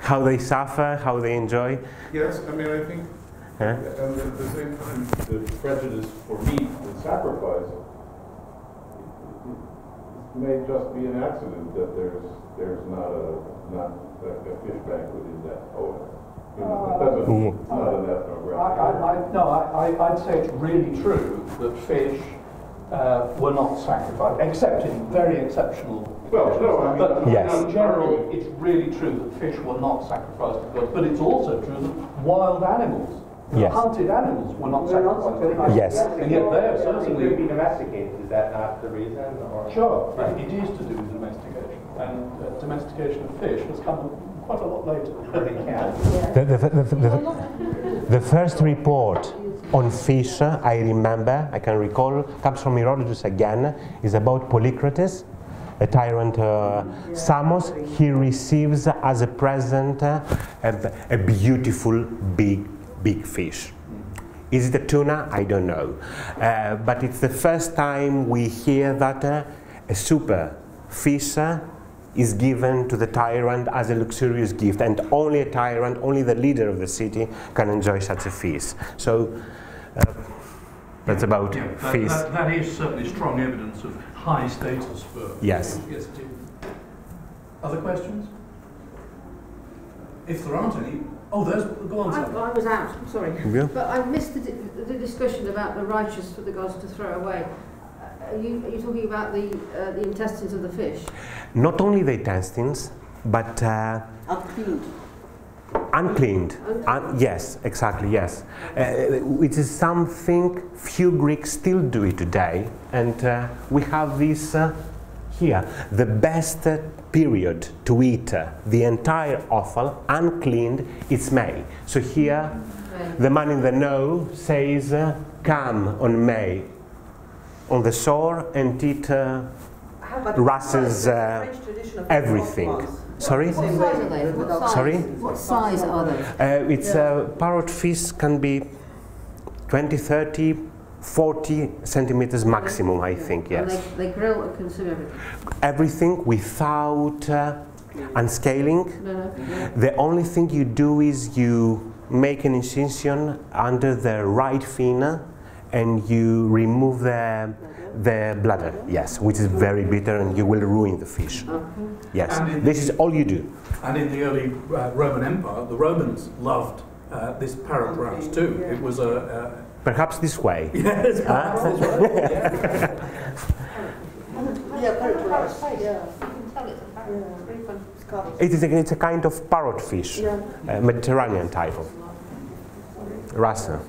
how they suffer, how they enjoy. Yes, I mean, I think Huh? And at the same time, the prejudice for meat and sacrifice may just be an accident that there's, there's not a, not a a fish banquet in that poem. You know, it doesn't, it's not an I, ethnographic. I, I, no, I, I- I'd say it's really true that fish uh, were not sacrificed, except in very exceptional Well, no, I mean- But Yes. in general, it's really true that fish were not sacrificed to gods, but it's also true that wild animals, Yes. hunted animals, were not sacrificed to gods. Yes. And yet they're certainly, be domesticated, is that not the reason, or? sure, it is to do with domestication. and uh, domestication of fish has come quite a lot later. [laughs] The, the, the, the, the first report on fish, uh, I remember, I can recall, comes from Herodotus again, is about Polycrates, a tyrant uh, Samos. He receives as a present uh, a, a beautiful big, big fish. Is it a tuna? I don't know. Uh, but it's the first time we hear that uh, a super fish uh, is given to the tyrant as a luxurious gift, and only a tyrant, only the leader of the city can enjoy such a feast. So uh, that's about Yeah, that, feast. that, that is certainly strong evidence of high status for. Yes. Yes. Other questions? If there aren't any, oh, there's, go on, I, I was out, I'm sorry. Yeah. But I missed the, di- the discussion about the righteous for the gods to throw away. Uh, Are you, are you talking about the, uh, the intestines of the fish? Not only the intestines, but uh, Unclean. uncleaned. Un- yes, exactly, yes. Uh, which is something few Greeks still do it today, and uh, we have this uh, here. The best uh, period to eat uh, the entire offal uncleaned it's May. So here, the man in the know says, uh, "Come on May, on the shore and eat uh, How about Russell's the uh, French tradition of everything." Sorry. What size are they? What size? Sorry? What size are they? Uh, it's uh, parrot fish can be 20, 30, 40 centimeters maximum, I think, And yes. they, they grill and consume everything? Everything without uh, unscaling. No, no. The only thing you do is you make an incision under the right fin and you remove the, the bladder, yes, which is very bitter and you will ruin the fish. Yes, this the- is all you do. And in the early uh, Roman Empire, the Romans loved uh, this parrot wrasse too. It was a, Perhaps this way. a [laughs] yes, Huh? that's right, yeah. Yeah, parrot rice. Yeah. You can tell it's a parrot. Very fun. Scottish. It is a, kind of parrot fish, Yeah. uh, Mediterranean type of. Rasa.